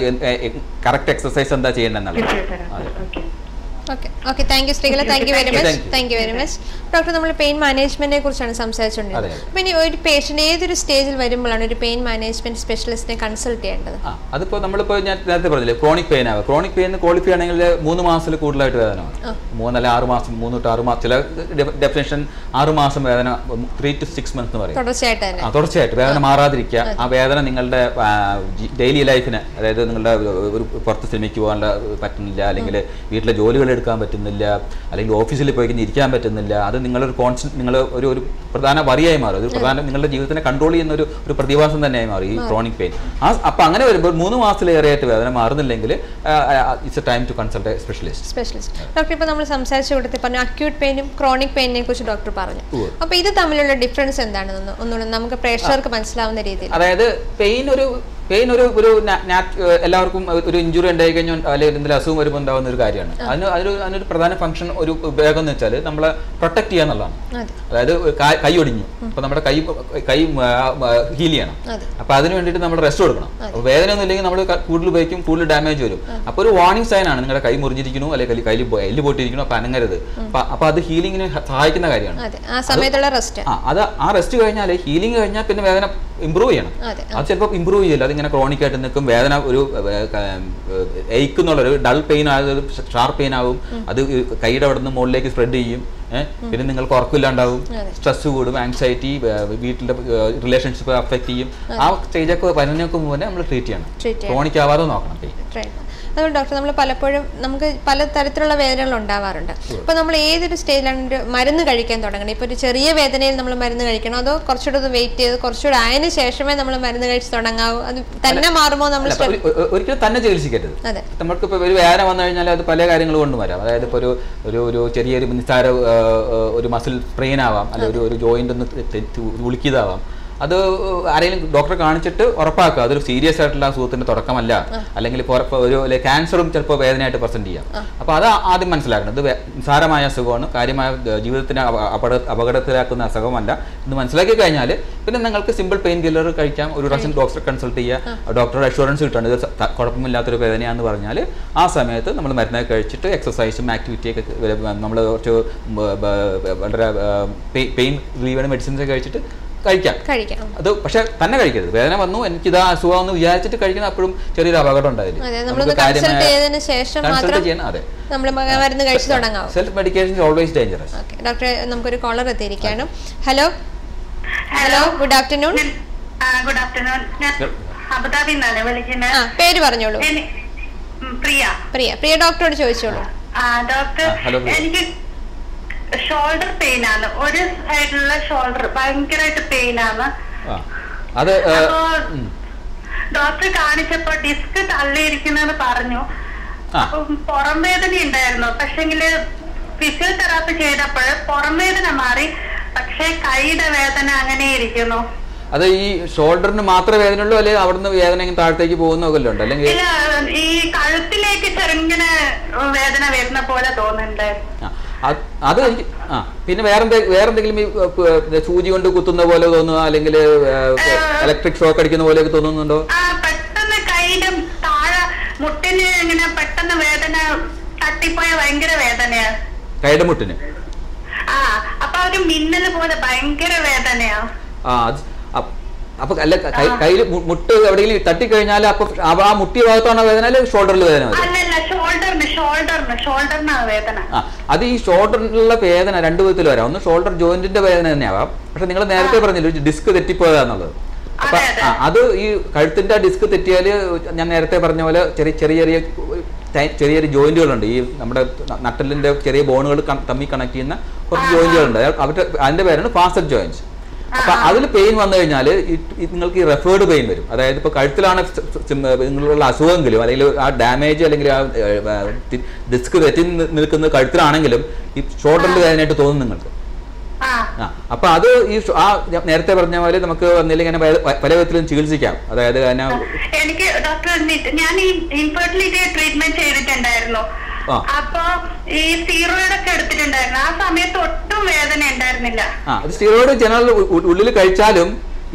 B: കറക്റ്റ് എക്സസൈസ് എന്താ ചെയ്യേണ്ടതെന്നുള്ളത്.
D: Okay
A: okay thank you Sreekala thank you very much thank you very much doctor നമ്മൾ പെയിൻ മാനേജ്മെന്റിനെ കുറിച്ചാണ് സംസാരിച്ചുകൊണ്ടിരുന്നത്. അപ്പം ഇനി ഒരു പേഷ്യന്റ് ഏതൊരു സ്റ്റേജിൽ വരുമ്പോഴാണ് ഒരു പെയിൻ മാനേജ്മെന്റ് സ്പെഷ്യലിസ്റ്റിനെ കൺസൾട്ട് ചെയ്യേണ്ടത്?
B: അതിപ്പോ നമ്മളിപ്പോ ഞാൻ നേരത്തെ പറഞ്ഞില്ലേ ക്രോണിക് പെയിൻ ആവുക. ക്രോണിക് പെയിൻ ക്വാളിഫൈ ആണെങ്കിൽ മൂന്ന് മാസത്തിൽ കൂടുതലായിട്ട് വേദന വരും മൂന്നല്ല ആറ് മാസം മൂന്ന് തൊട്ട് ആറ് മാസം. ചില ഡെഫിനേഷൻ ആറ് മാസം വേദന ത്രീ ടു സിക്സ് മന്ത്സ് എന്ന് പറയും.
A: തുടർച്ചയായിട്ട്
B: തുടർച്ചയായിട്ട്. വേദന മാറാതിരിക്കുക. ആ വേദന നിങ്ങളുടെ ഡെയിലി ലൈഫിന് അതായത് നിങ്ങളുടെ ഒരു പുറത്ത് സിനിമയ്ക്ക് പോകാനുള്ള പറ്റുന്നില്ല അല്ലെങ്കിൽ വീട്ടിലെ ജോലികൾ എടുക്കാൻ പറ്റുന്നില്ല അല്ലെങ്കിൽ ഓഫീസിൽ പോയി കഴിഞ്ഞ് ഇരിക്കാൻ പറ്റുന്നില്ല അത് നിങ്ങളൊരു കോൺസ്റ്റന്റ് നിങ്ങൾ ഒരു ഒരു പ്രധാന വറിയായി മാറും. ഒരു പ്രധാന നിങ്ങളുടെ ജീവിതത്തിനെ കൺട്രോൾ ചെയ്യുന്ന ഒരു ഒരു പ്രതിഭാസം തന്നെയായി മാറും ഈ ക്രോണിക് പെയിൻ ആ അപ്പം അങ്ങനെ വരുമ്പോൾ മൂന്ന് മാസത്തിലേറെയായിട്ട് വേദന മാറുന്നില്ലെങ്കിൽ it's a time to consult a specialist
A: specialist doctor ഇപ്പോൾ നമ്മൾ സംസാരിച്ച് കൊടുത്ത് പറഞ്ഞു അക്യൂട്ട് പെയിനും ക്രോണിക് പെയിനെ കുറിച്ച് ഡോക്ടർ പറഞ്ഞു. അപ്പോൾ ഇത് തമ്മിലുള്ള ഡിഫറൻസ് എന്താണെന്ന് ഒന്നുകൂടെ നമുക്ക് പ്രേക്ഷകർക്ക് മനസ്സിലാവുന്ന രീതിയിൽ.
B: അതായത് പെയിൻ ഒരു പെയിൻ ഒരു ഒരു എല്ലാവർക്കും ഒരു ഇഞ്ചുറി ഉണ്ടായി കഴിഞ്ഞാൽ അല്ലെങ്കിൽ എന്തെങ്കിലും അസുഖം വരുമ്പോൾ ഉണ്ടാകുന്ന ഒരു കാര്യമാണ്. അതിന് അതിന് അതിനൊരു പ്രധാന ഫംഗ്ഷൻ ഒരു ഉപയോഗം എന്ന് വെച്ചാൽ നമ്മളെ പ്രൊട്ടക്ട് ചെയ്യുക എന്നുള്ളതാണ്. അതായത് കാ- കൈ ഒടിഞ്ഞു. അപ്പൊ നമ്മുടെ കൈ കൈ ഹീൽ ചെയ്യണം.
A: അതെ.
B: അപ്പൊ അതിന് വേണ്ടിയിട്ട് നമ്മൾ റെസ്റ്റ് കൊടുക്കണം. വേദന ഒന്നും ഇല്ലെങ്കിൽ നമ്മൾ കൂടുതൽ ഉപയോഗിക്കും കൂടുതൽ ഡാമേജ് വരും. അപ്പൊ ഒരു വാർണിംഗ് സൈൻ ആണ് നിങ്ങളുടെ കൈ മുറിഞ്ഞിരിക്കുന്നു അല്ലെങ്കിൽ കയ്യിൽ എല്ല് പൊട്ടിയിരിക്കുന്നു അപ്പൊ അനങ്ങരുത്. അപ്പൊ അപ്പൊ അത് ഹീലിങ്ങിന് സഹായിക്കുന്ന കാര്യമാണ്.
A: അതെ. ആ സമയത്തുള്ള റെസ്റ്റ്
B: ആ അത് ആ റെസ്റ്റ് കഴിഞ്ഞാൽ ഹീലിംഗ് കഴിഞ്ഞാൽ പിന്നെ വേദന ഇമ്പ്രൂവ് ചെയ്യണം.
A: അത്.
B: ചിലപ്പോൾ ഇമ്പ്രൂവ് ചെയ്യില്ല. അതിങ്ങനെ ക്രോണിക് ആയിട്ട് നിൽക്കും. വേദന ഒരു എയ്ക്കുന്നുള്ളൊരു ഒരു ഡൾ പെയിൻ ആയത് ഷാർപ്പ് പെയിൻ ആവും അത് കൈയുടെ അവിടെ നിന്ന് മുകളിലേക്ക് സ്പ്രെഡ് ചെയ്യും. പിന്നെ നിങ്ങൾക്ക് ഉറക്കമില്ലാണ്ടാവും. സ്ട്രെസ് കൂടും ആൻസൈറ്റി വീട്ടിലെ റിലേഷൻഷിപ്പ് അഫക്റ്റ് ചെയ്യും. ആ സ്റ്റേജൊക്കെ വരുന്നതിനൊക്കെ മുന്നേ നമ്മൾ ട്രീറ്റ് ചെയ്യണം. ക്രോണിക് ആവാതെ നോക്കണം
A: അതുകൊണ്ട് ഡോക്ടർ നമ്മൾ പലപ്പോഴും നമുക്ക് പല തരത്തിലുള്ള വേദനകൾ ഉണ്ടാവാറുണ്ട്. അപ്പോൾ നമ്മൾ ഏതൊരു സ്റ്റേജിലാണ് ഒരു മരുന്ന് കഴിക്കാൻ തുടങ്ങണം? ഇപ്പോൾ ഒരു ചെറിയ വേദനയിൽ നമ്മൾ മരുന്ന് കഴിക്കണം? അതോ കുറച്ചുകൂടെ ഒന്ന് വെയിറ്റ് ചെയ്ത് കുറച്ചുകൂടെ ആയതിനു ശേഷമേ നമ്മൾ മരുന്ന് കഴിച്ച് തുടങ്ങാവൂ? അത് തന്നെ മാറുമോ നമ്മൾ
B: ഒരു- ഒരു- ഒരിക്കലും തന്നെ ചികിത്സിക്കരുത്.
A: അതെ.
B: നമുക്ക് ഇപ്പോൾ ഒരു വേദന വന്നു കഴിഞ്ഞാൽ അത് പല കാര്യങ്ങൾ കൊണ്ട് വരാം. അതായത് ഇപ്പോൾ ഒരു ഒരു ഒരു ചെറിയൊരു നിസ്സാര ഒരു മസിൽ സ്ട്രെയിൻ ആവാം അല്ലെങ്കിൽ ഒരു ഒരു ജോയിന്റ് ഒന്ന് തെറ്റ് ഉളുക്കിയതാവാം അത് ആരെങ്കിലും ഡോക്ടറെ കാണിച്ചിട്ട് ഉറപ്പാക്കുക. അതൊരു സീരിയസ് ആയിട്ടുള്ള അസുഖത്തിന്റെ തുടക്കമല്ല. അല്ലെങ്കിൽ ഒരു ക്യാൻസറും ചിലപ്പോൾ വേദനയായിട്ട് പ്രസന്റ് ചെയ്യാം. അപ്പോൾ അത് ആദ്യം മനസ്സിലാക്കണം. ഇത് നിസാരമായ അസുഖമാണ്. കാര്യമായ ജീവിതത്തിന് അപ- അപകട അപകടത്തിലാക്കുന്ന അസുഖമല്ല. എന്ന് മനസ്സിലാക്കി കഴിഞ്ഞാൽ പിന്നെ നിങ്ങൾക്ക് സിമ്പിൾ പെയിൻ കില്ലർ കഴിക്കാം. ഒരു പ്രാവശ്യം ഡോക്ടറെ കൺസൾട്ട് ചെയ്യുക ഡോക്ടറുടെ അഷുറൻസ് കിട്ടാണ്. ഇത് കുഴപ്പമില്ലാത്തൊരു വേദനയാന്ന് പറഞ്ഞാൽ ആ സമയത്ത് നമ്മൾ മരുന്നൊക്കെ കഴിച്ചിട്ട് എക്സസൈസും ആക്ടിവിറ്റിയൊക്കെ നമ്മൾ കുറച്ച് വളരെ പെയിൻ റിലീവർ മെഡിസിൻസ് ഒക്കെ കഴിച്ചിട്ട് കഴിക്കാം.
A: കഴിക്കാം.
B: അത് പക്ഷെ തന്നെ കഴിക്കരുത്. വേദന വന്നു എനിക്ക് ഇതാ അസുഖമെന്ന് വിചാരിച്ചിട്ട് കഴിക്കുന്ന അപ്പോഴും ചെറിയൊരു അപകടം
A: ഉണ്ടായിരുന്നു ശേഷം മാത്രം
B: അതെ.
A: നമ്മൾ മരുന്ന് കഴിച്ചു തുടങ്ങാം
B: self medication always dangerous
A: doctor നമുക്കൊരു കോളർ എത്തിയിരിക്കുകയാണ്. Hello? Hello good afternoon.
E: Good afternoon. Abu Dhabi വിളിക്കുന്നത്?
A: പേര് പറഞ്ഞോളൂ.
E: പ്രിയ.
A: പ്രിയ. പ്രിയ ഡോക്ടറോട് ചോദിച്ചോളൂ.
E: ഡോക്ടർ. എനിക്ക് ഷോൾഡർ പെയിൻ ആണ്. ഒരു സൈഡിലുള്ള ഷോൾഡർ ഭയങ്കരമായിട്ട് പെയിൻ ആണ്.
B: അത്.
E: ഡോക്ടർ കാണിച്ചപ്പോ ഡിസ്ക് തള്ളിയിരിക്കുന്നെന്ന് പറഞ്ഞു. അപ്പൊ പുറം വേദന ഉണ്ടായിരുന്നു. പക്ഷെങ്കിൽ ഫിസിയോതെറാപ്പി ചെയ്തപ്പോൾ പുറം വേദന മാറി. പക്ഷെ കൈയുടെ വേദന അങ്ങനെ ഇരിക്കുന്നു.
B: അത് ഈ ഷോൾഡറിന് മാത്രമേ വേദനയുള്ളൂ? അല്ലെങ്കിൽ അവിടുന്ന് വേദന താഴത്തേക്ക് ഉണ്ട്? അല്ലെങ്കിൽ
E: ഈ കഴുത്തിലേക്ക് ചെറുങ്ങനെ വേദന വരുന്ന പോലെ തോന്നുന്നുണ്ട്.
B: അത് എനിക്ക് ആ പിന്നെ വേറെന്തെ വേറെന്തെങ്കിലും ഈ സൂചി കൊണ്ട് കുത്തുന്ന പോലെ തോന്നുക അല്ലെങ്കിൽ ഇലക്ട്രിക് ഷോക്ക് അടിക്കുന്ന പോലെ തോന്നുന്നുണ്ടോ?
E: പെട്ടെന്ന് കൈയുടെ താഴെ മുട്ടിന് ഇങ്ങനെ പെട്ടെന്ന് വേദന തട്ടിപ്പോയ ഭയങ്കര വേദനയാ.
B: കൈയുടെ മുട്ടിന്?
E: ആ അപ്പൊ ഒരു മിന്നൽ പോലെ ഭയങ്കര വേദനയാ.
B: ആ അപ്പ്- അല്ല കൈ കയ്യിൽ മുട്ട് എവിടെയെങ്കിലും തട്ടിക്കഴിഞ്ഞാൽ അപ്പൊ ആ- മുട്ടിയ ഭാഗത്താണോ വേദന അല്ലെങ്കിൽ ഷോൾഡറിൽ വേദന അത് ഈ ഷോൾഡറിലുള്ള വേദന രണ്ടു വിധത്തിൽ വരാം. ഒന്ന് ഷോൾഡർ ജോയിന്റിന്റെ വേദന തന്നെയാവാം. പക്ഷെ നിങ്ങൾ നേരത്തെ പറഞ്ഞില്ല ഒരു ഡിസ്ക് തെറ്റിപ്പോയതാന്നുള്ളത് അപ്പൊ
E: അതെ,
B: ഈ കഴുത്തിന്റെ ഡിസ്ക് തെറ്റിയാൽ ഞാൻ നേരത്തെ പറഞ്ഞ പോലെ ചെറിയ ചെറിയ ചെറിയ ചെറിയ ചെറിയ ജോയിന്റുകളുണ്ട്. ഈ നമ്മുടെ നട്ടലിന്റെ ചെറിയ ബോണുകൾ തമ്മിൽ കണക്ട് ചെയ്യുന്ന കുറച്ച് ജോയിന്റുകളുണ്ട്. അവരുടെ അതിന്റെ പേരാണ് ഫാസറ്റ് ജോയിന്റ്സ് അപ്പൊ അതിൽ പെയിൻ വന്നു കഴിഞ്ഞാൽ നിങ്ങൾക്ക് ഈ റെഫേർഡ് പെയിൻ വരും. അതായത് ഇപ്പൊ കഴുത്തിലാണ് നിങ്ങളുള്ള അസുഖമെങ്കിലും അല്ലെങ്കിൽ ആ ഡാമേജ് അല്ലെങ്കിൽ ആ ഡിസ്ക് തെറ്റി നിൽക്കുന്ന നിൽക്കുന്നത് കഴുത്തിലാണെങ്കിലും ഈ ഷോൾഡറിൽ വേദനയായിട്ട് തോന്നും നിങ്ങൾക്ക്.
E: ആ.
B: അപ്പൊ അത് ഈ ആ നേരത്തെ പറഞ്ഞ പോലെ നമുക്ക് വന്നില്ലെങ്കിൽ ഇങ്ങനെ പല- വിധത്തിലും ചികിത്സിക്കാം. അതായത്
E: എനിക്ക് ഡോക്ടർ ഞാൻ ഈ ഇൻഫെർട്ടിലിറ്റി ട്രീറ്റ്മെന്റ് ചെയ്തിട്ടുണ്ടായിരുന്നു. അപ്പൊ ഈ സ്റ്റീറോയിഡ് ഒക്കെ എടുത്തിട്ടുണ്ടായിരുന്നു. ആ സമയത്ത് ഒട്ടും വേദന ഉണ്ടായിരുന്നില്ല.
B: സ്റ്റീറോയിഡ് ജനറൽ ഉള്ളിൽ കഴിച്ചാലും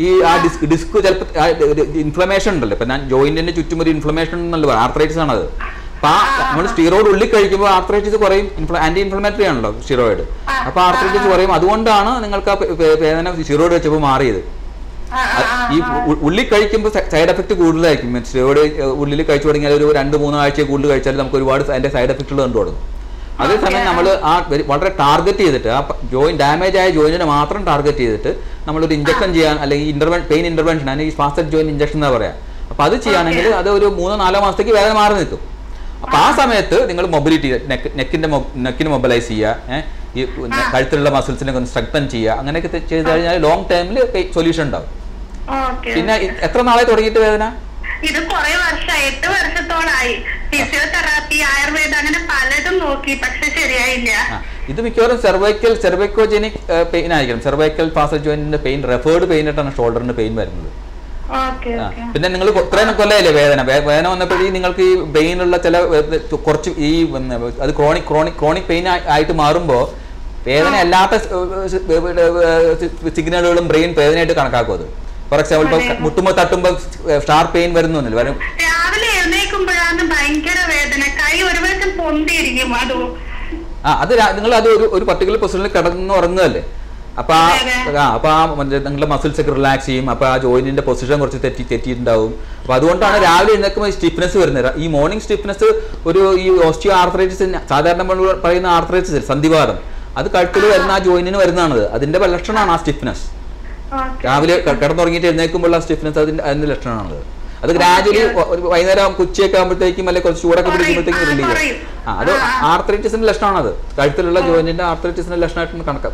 B: ഈ ആ ഡിസ്ക് ഡിസ്ക് ചിലപ്പോൾ ഇൻഫ്ലമേഷൻ ഉണ്ടല്ലോ. ഇപ്പൊ ഞാൻ ജോയിന്റിന്റെ ചുറ്റും ഒരു ഇൻഫ്ലമേഷൻ എന്നല്ലോ ആർത്രൈറ്റിസ് ആണത്. അപ്പൊ നമ്മൾ സ്റ്റീറോയിഡ് ഉള്ളിൽ കഴിക്കുമ്പോൾ ആർത്രൈറ്റിസ് കുറയും ആന്റി ഇൻഫ്ലമേറ്ററി ആണല്ലോ സ്റ്റീറോയിഡ് അപ്പൊ ആർത്രൈറ്റിസ് കുറയും. അതുകൊണ്ടാണ് നിങ്ങൾക്ക് വേദന സ്റ്റീറോയിഡ് വെച്ചപ്പോൾ മാറിയത്. ഈ ഉള്ളി ഉള്ളിൽ കഴിക്കുമ്പോൾ സൈഡ് എഫക്ട് കൂടുതലായിരിക്കും. സ്റ്റീറോയിഡ് ഉള്ളിൽ കഴിച്ചു തുടങ്ങിയാൽ ഒരു രണ്ട് മൂന്ന് ആഴ്ച കൂടുതൽ കഴിച്ചാൽ നമുക്ക് ഒരുപാട് അതിന്റെ സൈഡ് എഫക്റ്റുകൾ കണ്ടു തുടങ്ങും. അതേസമയം നമ്മൾ ആ. വളരെ ടാർഗറ്റ് ചെയ്തിട്ട് ആ ജോയിൻ ഡാമേജ് ആയ ജോയിന്റിനെ മാത്രം ടാർഗറ്റ് ചെയ്തിട്ട് നമ്മളൊരു ഇഞ്ചക്ഷൻ ചെയ്യാൻ അല്ലെങ്കിൽ ഇന്റർവെൻ പെയിൻ ഇന്റർവെൻഷൻ അല്ലെങ്കിൽ ഫാസ്റ്റ് ജോയിൻ ഇഞ്ചക്ഷൻ എന്നാ പറയാം. അപ്പൊ അത് ചെയ്യുകയാണെങ്കിൽ അത് ഒരു മൂന്നോ നാലോ മാസത്തേക്ക് വേദന മാറി നിൽക്കും. അപ്പൊ ആ സമയത്ത് നിങ്ങൾ മൊബിലിറ്റി നെക്ക് നെക്കിന്റെ നെക്കിന് മൊബിലൈസ് ചെയ്യുക ഈ കഴുത്തിലുള്ള മസിൽസിനെ ഒന്ന് സ്ട്രെങ്തൻ ചെയ്യുക അങ്ങനെയൊക്കെ ചെയ്ത് കഴിഞ്ഞാൽ ലോങ് ടൈമിൽ സൊല്യൂഷൻ ഉണ്ടാവും. പിന്നെ എത്ര നാളെ തുടങ്ങിയിട്ട് വേദന
E: ഇത് കുറെ വർഷമായി എട്ട് വർഷത്തോളായി ഫിസിയോതെറാപ്പി ആയുർവേദം അങ്ങനെ പലതും നോക്കി പക്ഷെ ശരിയായില്ല
B: ഇത് മിക്കവാറും സെർവൈക്കൽ സെർവൈക്കോജനിക് പെയിൻ ആയിരിക്കണം സെർവൈക്കൽ ഫാസൽ ജോയിന്റിന്റെ പെയിൻ റെഫേർഡ് പെയിൻ ആയിട്ടാണ് ഷോൾഡറിന്റെ പെയിൻ വരുന്നത് പിന്നെ നിങ്ങൾ ഇത്രയും കൊല്ലമല്ലേ വേദന വേദന വന്നപ്പോഴേ നിങ്ങൾക്ക് ഈ പെയിനുള്ള ചില കുറച്ച് ഈ അത് ക്രോണിക് ക്രോണിക് ക്രോണിക് പെയിൻ ആയിട്ട് മാറുമ്പോൾ വേദന അല്ലാത്ത സിഗ്നലുകളും ബ്രെയിൻ വേദനയായിട്ട് കണക്കാക്കും അത് ഫോർ എക്സാമ്പിൾ ഇപ്പൊ മുട്ടുമ്പോ തട്ടുമ്പോ ഷാർപ്പ് പെയിൻ വരുന്നു വരും.
E: രാവിലെ എഴുന്നേൽക്കുമ്പോഴാണ് ഭയങ്കര വേദന. കൈ ഒരു വശം പൊന്തിയിരിക്കും അതോ.
B: ആ അത് നിങ്ങൾ അത് ഒരു ഒരു പർട്ടിക്കുലർ പൊസിഷനിൽ കിടന്ന് ഉറങ്ങുകയല്ലേ? അപ്പൊ ആ അപ്പൊ ആ നിങ്ങളുടെ മസിൽസ് ഒക്കെ റിലാക്സ് ചെയ്യും. അപ്പൊ ആ ജോയിന്റിന്റെ പൊസിഷൻ കുറച്ച് തെറ്റി തെറ്റിയിട്ടുണ്ടാവും. അപ്പൊ അതുകൊണ്ടാണ് രാവിലെ എഴുന്നേക്കുമ്പോൾ സ്റ്റിഫ്നെസ് വരുന്നത്. ഈ മോർണിംഗ് സ്റ്റിഫ്നെസ് ഒരു ഈ ഓസ്റ്റിയോ ആർത്രൈറ്റിസ് സാധാരണ പറയുന്ന ആർത്രൈറ്റിസ് സന്ധിവാദം അത് കഴുത്തിൽ വരുന്ന ആ ജോയിനിന് വരുന്നതാണത്. അതിന്റെ ലക്ഷണമാണ് ആ സ്റ്റിഫ്നെസ് രാവിലെ കിടന്നുറങ്ങിയിട്ട് എഴുന്നേൽക്കുമ്പോൾ ആ സ്റ്റിഫ്നെസ് അതിന്റെ അതിന്റെ ലക്ഷണമാണത്. അത് ഗ്രാജുവലി വൈകുന്നേരം ഉച്ചയൊക്കെ ആകുമ്പോഴത്തേക്കും അല്ലെങ്കിൽ കുറച്ച് ചൂടൊക്കെ. പിടിക്കുമ്പോഴത്തേക്കും റിലീവ് അത്
E: ആർത്രൈറ്റിസിന്റെ ലക്ഷണമാണ്
B: അത് ലക്ഷണമാണത്. കഴുത്തിലുള്ള ജോയിന്റിന്റെ ആർത്രൈറ്റിസിന്റെ ലക്ഷണമായിട്ട് കണക്ക്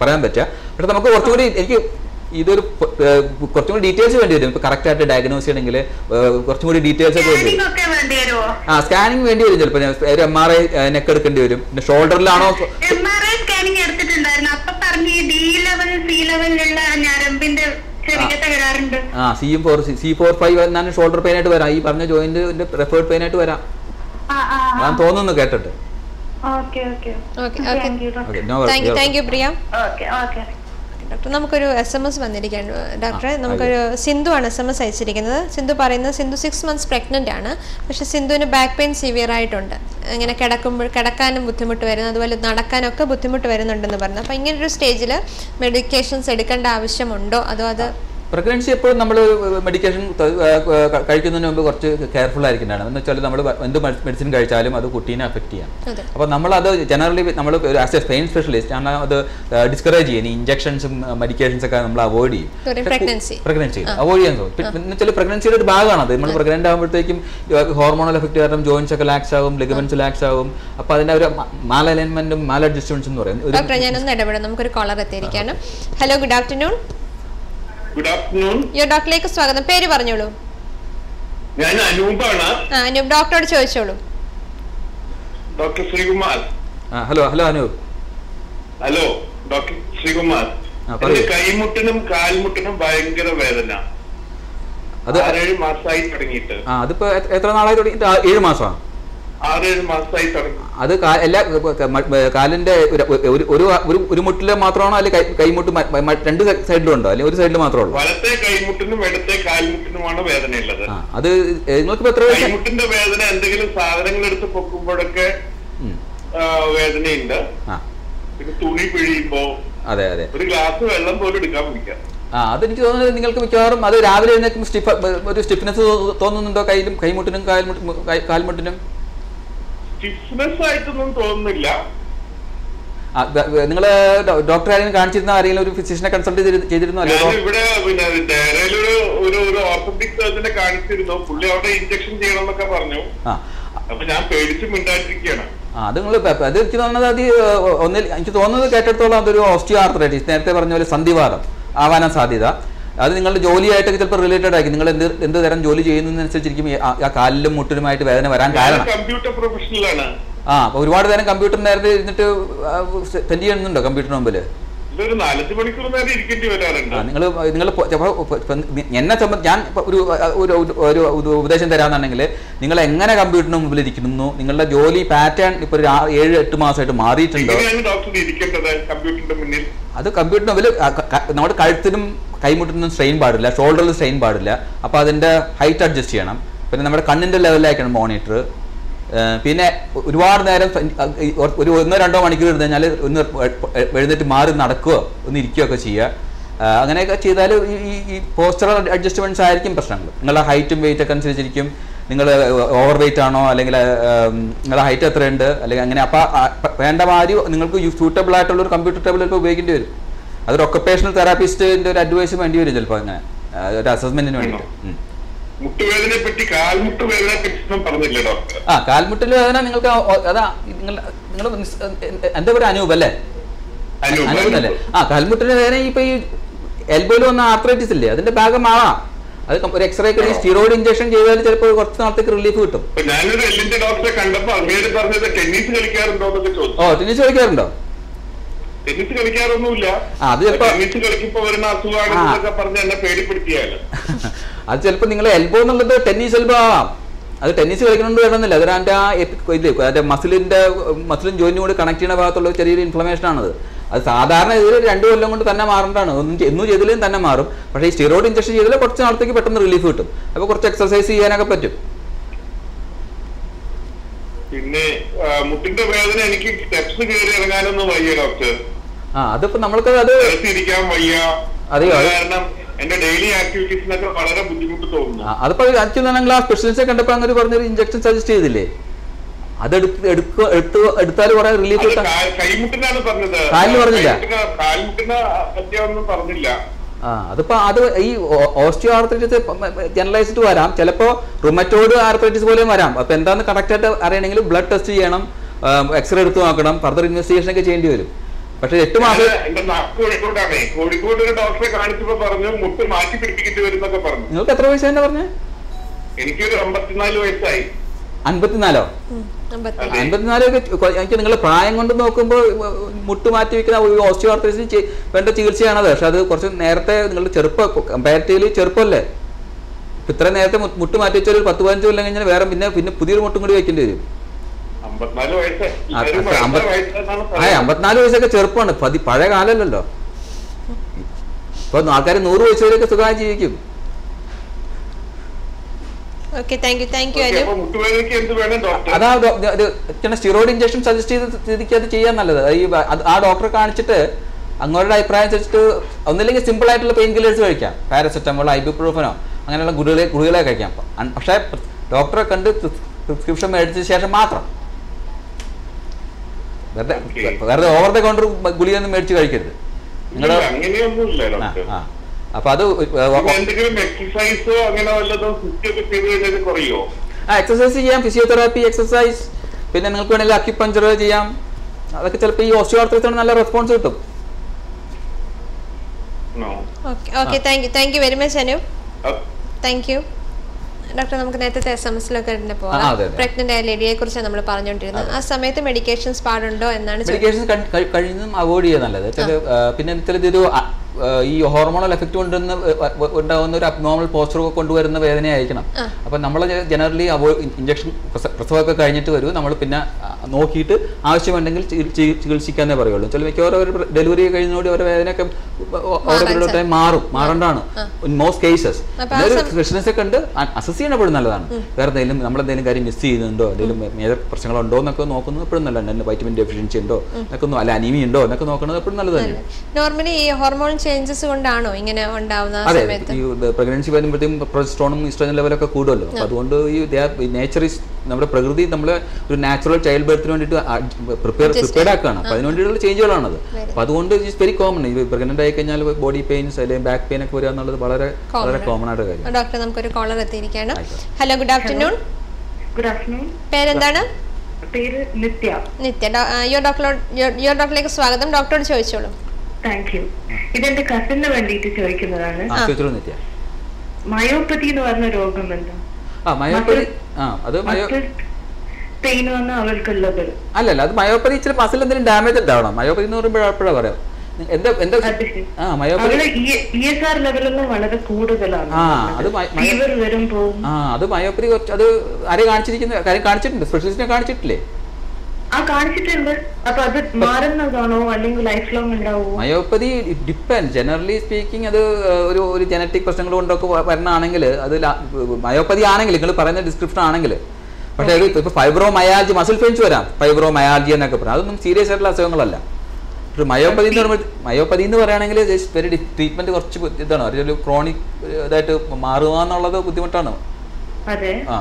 B: പറയാൻ പറ്റുക പക്ഷെ നമുക്ക് കുറച്ചുകൂടി എനിക്ക് ഇതൊരു കുറച്ചും കൂടി ഡീറ്റെയിൽസ് വേണ്ടി വരും. ഇപ്പൊ കറക്റ്റ് ആയിട്ട് ഡയഗ്നോസ് ചെയ്യണമെങ്കിൽ കുറച്ചും കൂടി ഡീറ്റെയിൽസ് ഒക്കെ വേണ്ടി വരും.
E: സ്കാനിങ് വേണ്ടി വരുമോ
B: ആ സ്കാനിങ് വേണ്ടി വരും ചിലപ്പോൾ ഒരു എം ആർ ഐ നെക്ക് എടുക്കേണ്ടി വരും. പിന്നെ ഷോൾഡറിലാണോ
E: പറഞ്ഞു ഡി ലെവൽ സി ലെവലിലുള്ള ഞരമ്പിന്റെ
B: ആ സിയും ഫോർ സി ഫോർ ഫൈവ് എന്നാണ് ഷോൾഡർ പെയിൻ ആയിട്ട് വരാം. ഈ പറഞ്ഞ ജോയിന്റ് റെഫേർഡ് പെയിൻ ആയിട്ട് വരാം.
E: ആ ആ
B: ഞാൻ തോന്നുന്നു കേട്ടിട്ട്.
E: Okay okay. Thank you
A: Priya.
E: Okay okay.
A: Doctor നമുക്കൊരു എസ് എം എസ് വന്നിരിക്കുകയാണ്. ഡോക്ടറെ നമുക്കൊരു സിന്ധു ആണ് എസ് എം എസ് അയച്ചിരിക്കുന്നത്. സിന്ധു പറയുന്നത് സിന്ധു സിക്സ് മന്ത്സ് പ്രഗ്നന്റ് ആണ്. പക്ഷേ സിന്ധുവിന് ബാക്ക് പെയിൻ സിവിയർ ആയിട്ടുണ്ട്. ഇങ്ങനെ കിടക്കുമ്പോൾ കിടക്കാനും ബുദ്ധിമുട്ട് വരുന്നു. അതുപോലെ നടക്കാനൊക്കെ ബുദ്ധിമുട്ട് വരുന്നുണ്ടെന്ന് പറഞ്ഞു. അപ്പോൾ ഇങ്ങനൊരു സ്റ്റേജിൽ മെഡിക്കേഷൻസ് എടുക്കേണ്ട ആവശ്യമുണ്ടോ? അതോ അത്
B: പ്രഗ്നൻസി എപ്പോഴും നമ്മൾ മെഡിക്കേഷൻ കഴിക്കുന്നതിന് മുമ്പ് കുറച്ച് കെയർഫുൾ ആയിരിക്കുന്നതാണ് എന്ന് വെച്ചാൽ നമ്മൾ എന്ത് മെഡിസിൻ കഴിച്ചാലും അത് കുട്ടീനെ അഫക്റ്റ് ചെയ്യാം. അപ്പോൾ നമ്മളത് ജനറലി നമ്മൾ ആസ് എ പെയിൻ സ്പെഷ്യലിസ്റ്റ് ആണ് അത് ഡിസ്കറേജ് ചെയ്യുന്നത് ഇഞ്ചക്ഷൻസും മെഡിക്കേഷൻസ് ഒക്കെ നമ്മൾ അവോയ്ഡ് ചെയ്യും. പ്രഗ്നൻസി അവോയ്ഡ് ചെയ്യാൻ തോന്നും. എന്ന് വെച്ചാൽ പ്രഗ്നൻസിയുടെ ഒരു ഭാഗമാണ് അത്. നമ്മൾ പ്രഗ്നന്റ് ആകുമ്പോഴത്തേക്കും ഹോർമോണൽ എഫക്ട് കാരണം ജോയിൻസ് ഒക്കെ ലാക്സ് ആകും ലിഗമെന്റ്സ് ലാക്സ് ആകും. അപ്പോൾ അതിന്റെ ഒരു മാൽ അലൈൻമെന്റും മാൽ അഡ്ജസ്റ്റ്മെന്റ്സ് എന്ന് പറയും. ഒരു
A: ഡോക്ടറെ ഞാനൊന്ന് ഇടപെടാം. നമുക്കൊരു caller hello good afternoon
F: good afternoon
A: your ഡോക്ടറിലേക്ക് സ്വാഗതം. പേര് പറഞ്ഞോളൂ.
F: ഞാൻ അനൂപാണ്.
A: ആ അനൂപ് ഡോക്ടറോട് ചോദിച്ചോളൂ.
F: Doctor Sreekumar.
B: Hello hello Anoop.
F: Hello doctor Sreekumar. കൈമുട്ടിനും കാൽമുട്ടിനും ഭയങ്കര വേദന.
B: അത്
F: ഏഴ് മാസമായി തുടങ്ങിയിട്ട്.
B: ആ അതിപ്പോ എത്ര- നാളായി തുടങ്ങിയിട്ട് ആ, ഏഴ് മാസമാണ്
F: ആറേഴ് മാസമായി തുടങ്ങി.
B: അത് എല്ലാ കാലിന്റെ ഒരു ഒരു മുട്ടിൽ മാത്രമാണോ അല്ലെങ്കിൽ കൈമുട്ട് രണ്ട് സൈഡിലും ഉണ്ടോ അല്ലെങ്കിൽ ഒരു സൈഡിൽ മാത്രമേ ഉള്ളൂ?
F: വലത്തെ കൈമുട്ടിനും ഇടത്തെ കാൽമുട്ടിനുമാണ് വേദനയുള്ളത്.
B: ഉള്ളത് അത് നിങ്ങൾക്ക് എത്ര
F: കൈമുട്ടിന്റെ വേദന എന്തെങ്കിലും സാധനങ്ങൾ എടുത്ത് പൊക്കുമ്പോഴൊക്കെ വേദനയുണ്ട്. പിന്നെ തുണി പിഴിയുമ്പോ
B: അതെ അതെ.
F: ഒരു ഗ്ലാസ് വെള്ളം പോലും എടുക്കാൻ പിടിക്കാം
B: ആ അതെനിക്ക് തോന്നുന്നത് നിങ്ങൾക്ക് മിക്കവാറും അത് രാവിലെ എഴുന്നേക്കും സ്റ്റിഫ് ഒരു സ്റ്റിഫ്നെസ് തോന്നുന്നുണ്ടോ കയ്യിലും കൈമുട്ടിനും കാൽമുട്ടും കൈ- കാൽമുട്ടിനും?
F: സ്റ്റിഫ്നെസ് ആയിട്ടൊന്നും തോന്നുന്നില്ല.
B: നിങ്ങൾ ഡോക്ടർ ആരെങ്കിലും കാണിച്ചിരുന്ന? ആരെങ്കിലും ഒരു ഫിസിഷ്യനെ കൺസൾട്ട് ചെയ്തിരുന്നോ?
F: ഇവിടെ പിന്നെ ഒരു ഒരു ഓർത്തോപിക് സർജനെ കാണിച്ചിരുന്നു. പുള്ളി അവിടെ ഇഞ്ചക്ഷൻ ചെയ്യണം എന്നൊക്കെ പറഞ്ഞു അപ്പൊ ഞാൻ പേടിച്ച് മിണ്ടാണ്ടിരിക്കുകയാണ്.
B: ആ അത് നിങ്ങൾ അത് എനിക്ക് തോന്നുന്നത് അത് ഒന്നിൽ എനിക്ക് തോന്നുന്നത് കേട്ടിടത്തോളം അതൊരു ഓസ്റ്റിയോ ആർത്രൈറ്റിസ് നേരത്തെ പറഞ്ഞ പോലെ സന്ധിവാദം ആവാനാ സാധ്യത. അത് നിങ്ങളുടെ ജോലിയായിട്ടൊക്കെ ചിലപ്പോൾ റിലേറ്റഡ് ആയിരിക്കും. നിങ്ങൾ എന്ത് എന്ത് തരം ജോലി ചെയ്യുന്നതിനനുസരിച്ചിരിക്കും ആ- കാലിലും മുട്ടിലുമായിട്ട് വേദന വരാൻ കാരണം.
F: കമ്പ്യൂട്ടർ പ്രൊഫഷണലാണ്
B: ആ അപ്പൊ ഒരുപാട് നേരം കമ്പ്യൂട്ടർ നേരത്തെ ഇരുന്നിട്ട് സ്പെൻഡ് ചെയ്യുന്നുണ്ടോ കമ്പ്യൂട്ടറിന് മുമ്പിൽ
F: വരാറുണ്ട്.
B: നിങ്ങൾ നിങ്ങൾ എന്നെ സംബന്ധിച്ച് ഞാൻ ഒരു ഒരു ഉപദേശം തരാന്നുണ്ടെങ്കിൽ നിങ്ങൾ എങ്ങനെ കമ്പ്യൂട്ടറിന് മുമ്പിൽ ഇരിക്കുന്നു? നിങ്ങളുടെ ജോലി പാറ്റേൺ ഇപ്പൊ ഒരു ഏഴ് എട്ട് മാസമായിട്ട് മാറിയിട്ടുണ്ടോ?
F: ഇരിക്കേണ്ടത് കമ്പ്യൂട്ടറിന്റെ മുന്നിൽ?
B: അത് കമ്പ്യൂട്ടറിന് മുമ്പിൽ നമ്മുടെ കഴുത്തിനും കൈമുട്ടിനും സ്ട്രെയിൻ പാടില്ല ഷോൾഡറിൽ സ്ട്രെയിൻ പാടില്ല. അപ്പോൾ അതിന്റെ ഹൈറ്റ് അഡ്ജസ്റ്റ് ചെയ്യണം. പിന്നെ നമ്മുടെ കണ്ണിന്റെ ലെവലിലാക്കണം മോണിറ്റർ പിന്നെ ഒരുപാട് നേരം ഒരു- ഒന്നോ രണ്ടോ മണിക്കൂർ ഇരുന്ന് കഴിഞ്ഞാൽ ഒന്ന് എഴുന്നേറ്റ് മാറി നടക്കുകയോ ഒന്ന് ഇരിക്കുകയോ ഒക്കെ ചെയ്യുക അങ്ങനെയൊക്കെ ചെയ്താൽ ഈ ഈ- പോസ്റ്ററൽ അഡ്ജസ്റ്റ്മെന്റ്സ് ആയിരിക്കും പ്രശ്നങ്ങൾ. നിങ്ങളുടെ ഹൈറ്റും വെയിറ്റ് ഒക്കെ അനുസരിച്ചിരിക്കും. നിങ്ങൾ ഓവർ വെയിറ്റ് ആണോ അല്ലെങ്കിൽ നിങ്ങളുടെ ഹൈറ്റ് എത്രയുണ്ട് അല്ലെങ്കിൽ അങ്ങനെ. അപ്പോൾ വേണ്ട മാതിരി നിങ്ങൾക്ക് സൂട്ടബിൾ ആയിട്ടുള്ള ഒരു കമ്പ്യൂട്ടർ ടേബിൾ ചിലപ്പോൾ ഉപയോഗിക്കേണ്ടി വരും. അതൊരു ഒക്കപ്പേഷണൽ തെറാപ്പിസ്റ്റിന്റെ ഒരു അഡ്വൈസ് വേണ്ടി വരും ചിലപ്പോൾ അങ്ങനെ. ഒരു അസസ്മെന്റിന് വേണ്ടിയിട്ട്.
F: മുട്ടുവേദനയെ പറ്റി കാൽമുട്ട് വേദന പറഞ്ഞില്ല ഡോക്ടർ?
B: ആ കാൽമുട്ടിൽ വേദന നിങ്ങൾക്ക് അതാ നിങ്ങൾ നിങ്ങൾ എന്താ പറയുക അനൂപ് അല്ലേ?
F: അനൂപ്,
B: അല്ലേ? ആ കാൽമുട്ടിന് വേദന ഇപ്പൊ ഈ എൽബോയിൽ വന്ന ആർത്രൈറ്റിസ് ഇല്ലേ? അതിന്റെ ഭാഗമാവാം. അത് ഒരു എക്സ്റേ കഴിഞ്ഞ് സ്റ്റീറോയിഡ് ഇഞ്ചക്ഷൻ ചെയ്താൽ ചിലപ്പോൾ കുറച്ച് നാളത്തേക്ക് റിലീഫ് കിട്ടും.
F: ഞാനൊരു എല്ലിന്റെ ഡോക്ടറെ കണ്ടപ്പോ അങ്ങേര് പറഞ്ഞത് ടെന്നീസ് കളിക്കാറുണ്ടോ
B: ഓ ടെന്നീസ് കളിക്കാറുണ്ടോ?
F: ടെന്നീസ് കളിക്കാറൊന്നുമില്ല.
B: ചിലപ്പോ-
F: ടെന്നീസ് കളിക്കുമ്പോ വരുന്ന അസുഖമാണെന്നൊക്കെ പറഞ്ഞ് എന്നെ പേടിപ്പെടുത്തിയാലോ. (laughs)
B: അത് ചിലപ്പോൾ നിങ്ങൾ എൽബോ എന്നുള്ളത് ടെന്നീസ് എൽബോ ആവാം. അത് ടെന്നീസ് കളിക്കുന്നുണ്ട് വേണമെന്നില്ല. അതൊരു അതിന്റെ ആ ഇത് അതിന്റെ മസിലിന്റെ മസിലും ജോയിനും കൂടി കണക്ട് ചെയ്യുന്ന ഭാഗത്തുള്ള ചെറിയൊരു ഇൻഫ്ലമേഷൻ ആണത്. അത് സാധാരണ ഇതിൽ രണ്ട് കൊല്ലം കൊണ്ട് തന്നെ മാറേണ്ടതാണ്. ഒന്നും എന്നും ചെയ്തിലും തന്നെ മാറും. പക്ഷേ ഈ സ്റ്റിറോയിഡ് ഇഞ്ചക്ഷൻ ചെയ്താൽ കുറച്ച് നാളത്തേക്ക് പെട്ടെന്ന് റിലീഫ് കിട്ടും. അപ്പോൾ കുറച്ച് എക്സർസൈസ് ചെയ്യാനൊക്കെ പറ്റും.
F: പിന്നെ മുട്ടിന്റെ വേദന എനിക്ക് സ്റ്റെപ്സ് കയറി ഇറങ്ങാനൊന്നും വയ്യ ഡോക്ടർ
B: ആ അതിപ്പോ നമ്മൾക്ക് അത്
F: ഇരിക്കാൻ വയ്യ? അത് കാരണം എന്റെ ഡെയിലി ആക്ടിവിറ്റീസിനൊക്കെ വളരെ ബുദ്ധിമുട്ട് തോന്നുന്നു.
B: ആ, അതിപ്പോൾ ആക്ച്വലി ഞങ്ങൾ ആ സ്പെഷ്യലിസ്റ്റ് കണ്ടപ്പോ അങ്ങനെ പറഞ്ഞൊരു ഇഞ്ചക്ഷൻ സജസ്റ്റ് ചെയ്തില്ലേ? എടുക്കുക എടുത്ത് എടുത്താൽ കുറേ റിലീഫ് കിട്ടാൻ കാലിന് പറഞ്ഞില്ല?
F: പറ്റിയൊന്നും പറഞ്ഞില്ല.
B: ആ അതിപ്പോ അത് ഈ ഓസ്റ്റിയോ ആർത്രൈറ്റിസ് ജനറലൈസ്ഡ് വരാം. ചിലപ്പോ റുമറ്റോയിഡ് ആർത്രൈറ്റിസ് പോലെയും വരാം. അപ്പൊ എന്താന്ന് കറക്റ്റ് ആയിട്ട് അറിയണമെങ്കിൽ ബ്ലഡ് ടെസ്റ്റ് ചെയ്യണം എക്സ്റേ എടുത്ത് നോക്കണം ഫർദർ ഇൻവെസ്റ്റിഗേഷൻ ഒക്കെ ചെയ്യേണ്ടി വരും. പക്ഷെ എട്ട് മാസം
F: കോഴിക്കോട് ഒരു ഡോക്ടറെ കാണിച്ചപ്പോ പറഞ്ഞു മുട്ട് മാറ്റി പിടിപ്പിക്കേണ്ടി പറഞ്ഞു.
B: നിങ്ങൾക്ക് എത്ര വയസ്സായി പറഞ്ഞേ?
F: എനിക്കൊരു അമ്പത്തിനാല് വയസ്സായി.
B: അൻപത്തിനാലോ?
A: അൻപത്തിനാലോ.
B: അൻപത്തിനാലൊക്കെ എനിക്ക് നിങ്ങൾ പ്രായം കൊണ്ട് നോക്കുമ്പോൾ മുട്ട് മാറ്റി വെക്കുന്ന ഓസ്റ്റിയോ ആർത്രൈറ്റിസ് വേണ്ട ചികിത്സയാണത്. പക്ഷെ അത് കുറച്ച് നേരത്തെ നിങ്ങളുടെ ചെറുപ്പം കമ്പാരിറ്റീവ്ലി ചെറുപ്പമല്ലേ ഇപ്പൊ ഇത്ര നേരത്തെ മുട്ട് മാറ്റി വെച്ചാൽ ഒരു പത്ത് പതിനഞ്ച് കൊല്ലം കഴിഞ്ഞാൽ വേറെ പിന്നെ പിന്നെ പുതിയൊരു മുട്ടും കൂടി വെക്കേണ്ടി വരും.
F: അമ്പത്തിനാല്
B: വയസ്സൊക്കെ ചെറുപ്പമാണ്. പഴയ കാലമല്ലല്ലോ ഇപ്പൊ ആൾക്കാർ നൂറ് വയസ്സ് വരെയൊക്കെ സുഖമായി ജീവിക്കും
A: okay thank you thank you
F: okay,
A: Anu
F: അപ്പൊ മുട്ടുവേദനയ്ക്ക് എന്ത് വേണം ഡോക്ടർ
B: അതാ സ്റ്റിറോയിഡ് ഇഞ്ചക്ഷൻ സജസ്റ്റ് ചെയ്ത് സ്ഥിതിക്ക് അത് ചെയ്യാൻ നല്ലത്. ഈ ആ ഡോക്ടറെ കാണിച്ചിട്ട് അങ്ങോട്ട് അഭിപ്രായം അനുസരിച്ചിട്ട് ഒന്നില്ലെങ്കിൽ സിമ്പിൾ ആയിട്ടുള്ള പെയിൻ കില്ലേഴ്സ് കഴിക്കാം. പാരസെറ്റമോൾ ഐബുപ്രൂഫനോ അങ്ങനെയുള്ള ഗുളികളെ ഗുളികളെ കഴിക്കാം. പക്ഷേ ഡോക്ടറെ കണ്ട് പ്രിസ്ക്രിപ്ഷൻ മേടിച്ച ശേഷം മാത്രം. വെറുതെ വെറുതെ ഓവർ ദ കൗണ്ടർ ഗുളിയൊന്നും മേടിച്ച് കഴിക്കരുത്. നിങ്ങളുടെ അപ്പൊ അത്
F: എക്സസൈസോ
B: ആ ചെയ്യാം ഫിസിയോതെറാപ്പി എക്സസൈസ് പിന്നെ നിങ്ങൾക്ക് വേണമെങ്കിൽ അക്യുപഞ്ചർ ചെയ്യാം. അതൊക്കെ ചിലപ്പോൾ ഈ ഓസ്റ്റിയോആർത്രൈറ്റിന് നല്ല റെസ്പോൺസ് കിട്ടും.
F: No
A: okay okay thank you thank you very much Anu thank you doctor നമുക്ക് നേരത്തെ എസ് എം എസിലൊക്കെ. പ്രഗ്നന്റ് ആയ ലേഡിയെ കുറിച്ച് നമ്മൾ പറഞ്ഞുകൊണ്ടിരുന്നത് ആ സമയത്ത് മെഡിക്കേഷൻസ് പാടുണ്ടോ എന്നാണ് ചോദിക്കുന്നത്
B: മെഡിക്കേഷൻ കഴിയുന്നതും അവോയ്ഡ് ചെയ്യുക നല്ലത്. പിന്നെ ഇത്തരത്തിലൊരു ഈ ഹോർമോണൽ എഫക്റ്റ് കൊണ്ടുവരുന്ന ഉണ്ടാകുന്ന ഒരു അബ്നോർമൽ പോസ്റ്റർ കൊണ്ടുവരുന്ന വേദനയായിരിക്കണം. അപ്പം നമ്മൾ ജനറലി അവോ ഇഞ്ചക്ഷൻ പ്രസവമൊക്കെ കഴിഞ്ഞിട്ട് വരും. നമ്മൾ പിന്നെ നോക്കിയിട്ട് ആവശ്യമുണ്ടെങ്കിൽ ചികിത്സിക്കാനേ പറയുള്ളൂ. ചില മിക്കവാറും അവർ ഡെലിവറി കഴിഞ്ഞോടി അവരുടെ വേദനയൊക്കെ ഓരോ
A: മാറാൻ
B: പീരീഡ് ടൈം മാറും. മാറേണ്ടതാണ്. In most cases.
A: അപ്പൊ ആ
B: ഒരു
A: സം-
B: സ്പെഷ്യലിസ്റ്റ് കണ്ട് അസസ് ചെയ്യണപ്പോഴും നല്ലതാണ്. വേറെ എന്തെങ്കിലും നമ്മളെന്തെങ്കിലും കാര്യം മിസ് ചെയ്യുന്നുണ്ടോ? എന്തെങ്കിലും മേജർ പ്രശ്നങ്ങളുണ്ടോ എന്നൊക്കെ നോക്കുന്നത് എപ്പോഴും നല്ലതാണ്. വൈറ്റമിൻ ഡെഫിഷ്യൻസി ഉണ്ടോ? എന്നൊക്കെ ഒന്നും അല്ല അനീമി ഉണ്ടോ? എന്നൊക്കെ നോക്കുന്നത് എപ്പോഴും നല്ലത് തന്നെ.
A: നോർമലി ഈ ഹോർമോൺ ചേഞ്ചസ് കൊണ്ടാണോ ഇങ്ങനെ ഉണ്ടാവുന്ന
B: അതെ ഈ പ്രഗ്നൻസി വരുമ്പോഴത്തേക്കും പ്രൊജസ്ട്രോണും ഇസ്ട്രോജൻ ലെവലൊക്കെ കൂടുമല്ലോ. അതുകൊണ്ട് ഈ നേച്ചർ ഈസ് നമ്മുടെ പ്രകൃതി നമ്മളെ ഒരു നാച്ചുറൽ ചൈൽഡ് ബർത്തിന് വേണ്ടിയിട്ട് പ്രിപ്പയർ
A: പ്രിപ്പയർ
B: പ്രിപ്പയർഡ് ആക്കുകയാണ്. അപ്പോൾ അതിന് വേണ്ടിയുള്ള ചേഞ്ചുകളാണത്
A: Very
B: അപ്പോൾ അതുകൊണ്ട് ഇറ്റ്സ് വെരി കോമൺ ഈ പ്രഗ്നന്റ് ആയി കഴിഞ്ഞാൽ ബോഡി പെയിൻസ് അല്ലെങ്കിൽ ബാക്ക് പെയിൻ ഒക്കെ വരിക എന്നുള്ളത് വളരെ വളരെ കോമൺ ആയിട്ട് കാര്യം
A: ഡോക്ടർ നമുക്കൊരു കോളർ എത്തിയിരിക്കുകയാണ്. Hello good afternoon
G: good afternoon
A: പേരെന്താണ്?
G: പേര് നിത്യ.
A: നിത്യ. യുവർ ഡോക്ടറോട് യുവർ ഡോക്ടറിലേക്ക് സ്വാഗതം. ഡോക്ടറോട് ചോദിച്ചോളൂ.
G: താങ്ക് യു ഇതെന്റെ കസിന് വേണ്ടിയിട്ട് ചോദിക്കുന്നതാണ്. മയോപ്പതി എന്ന് പറഞ്ഞ രോഗം എന്താ
B: ആ മയോപ്പതി ആ അത്
G: പെയിൻ വന്ന
B: അല്ലല്ല അത് മയോപ്പതി ഇച്ചിരി മസിൽ എന്തെങ്കിലും ഡാമേജ് ഉണ്ടാവണം. മയോപ്പതി എന്ന് പറയുമ്പോൾ എപ്പോഴാണ് പറയാം. എന്താ എന്താ
G: അത്
B: ആ മയോപ്പതി
G: ലെവലൊന്നും വളരെ കൂടുതലാണ്.
B: ആ, അത് ആ അത് മയോപ്പതി കുറച്ച് അത് ആരെ കാണിച്ചിരിക്കുന്ന കാര്യം കാണിച്ചിട്ടുണ്ട്. സ്പെഷ്യലിസ്റ്റിനെ കാണിച്ചിട്ടില്ലേ?
G: ആ കാണിച്ചിട്ടുണ്ട്. അപ്പൊ അത് മാറുന്നതാണോ? അല്ലെങ്കിൽ life long
B: myopathy depend generally speaking അത് ഒരു ഒരു ജനറ്റിക് പ്രശ്നങ്ങൾ കൊണ്ടൊക്കെ വരണമാണെങ്കിൽ വരണാണെങ്കിൽ അത് മയോപ്പതി ആണെങ്കിൽ നിങ്ങൾ പറയുന്ന ഡിസ്ക്രിപ്ഷൻ ആണെങ്കിൽ. പക്ഷേ അത് ഇപ്പോൾ ഫൈബ്രോ മയാൾജി മസിൽ പെയിൻസ് വരാം. ഫൈബ്രോ മയാൾജി എന്നൊക്കെ പറയാം. അതൊന്നും സീരിയസ് ആയിട്ടുള്ള അസുഖങ്ങളല്ല. പക്ഷേ മയോപ്പതി എന്ന് പറയുമ്പോൾ മയോപ്പതി എന്ന് പറയുകയാണെങ്കിൽ വെരി ട്രീറ്റ്മെന്റ് കുറച്ച് ഇതാണ്. ഒരു ക്രോണിക് ഇതായിട്ട് മാറുക എന്നുള്ളത് ബുദ്ധിമുട്ടാണ്. ആ.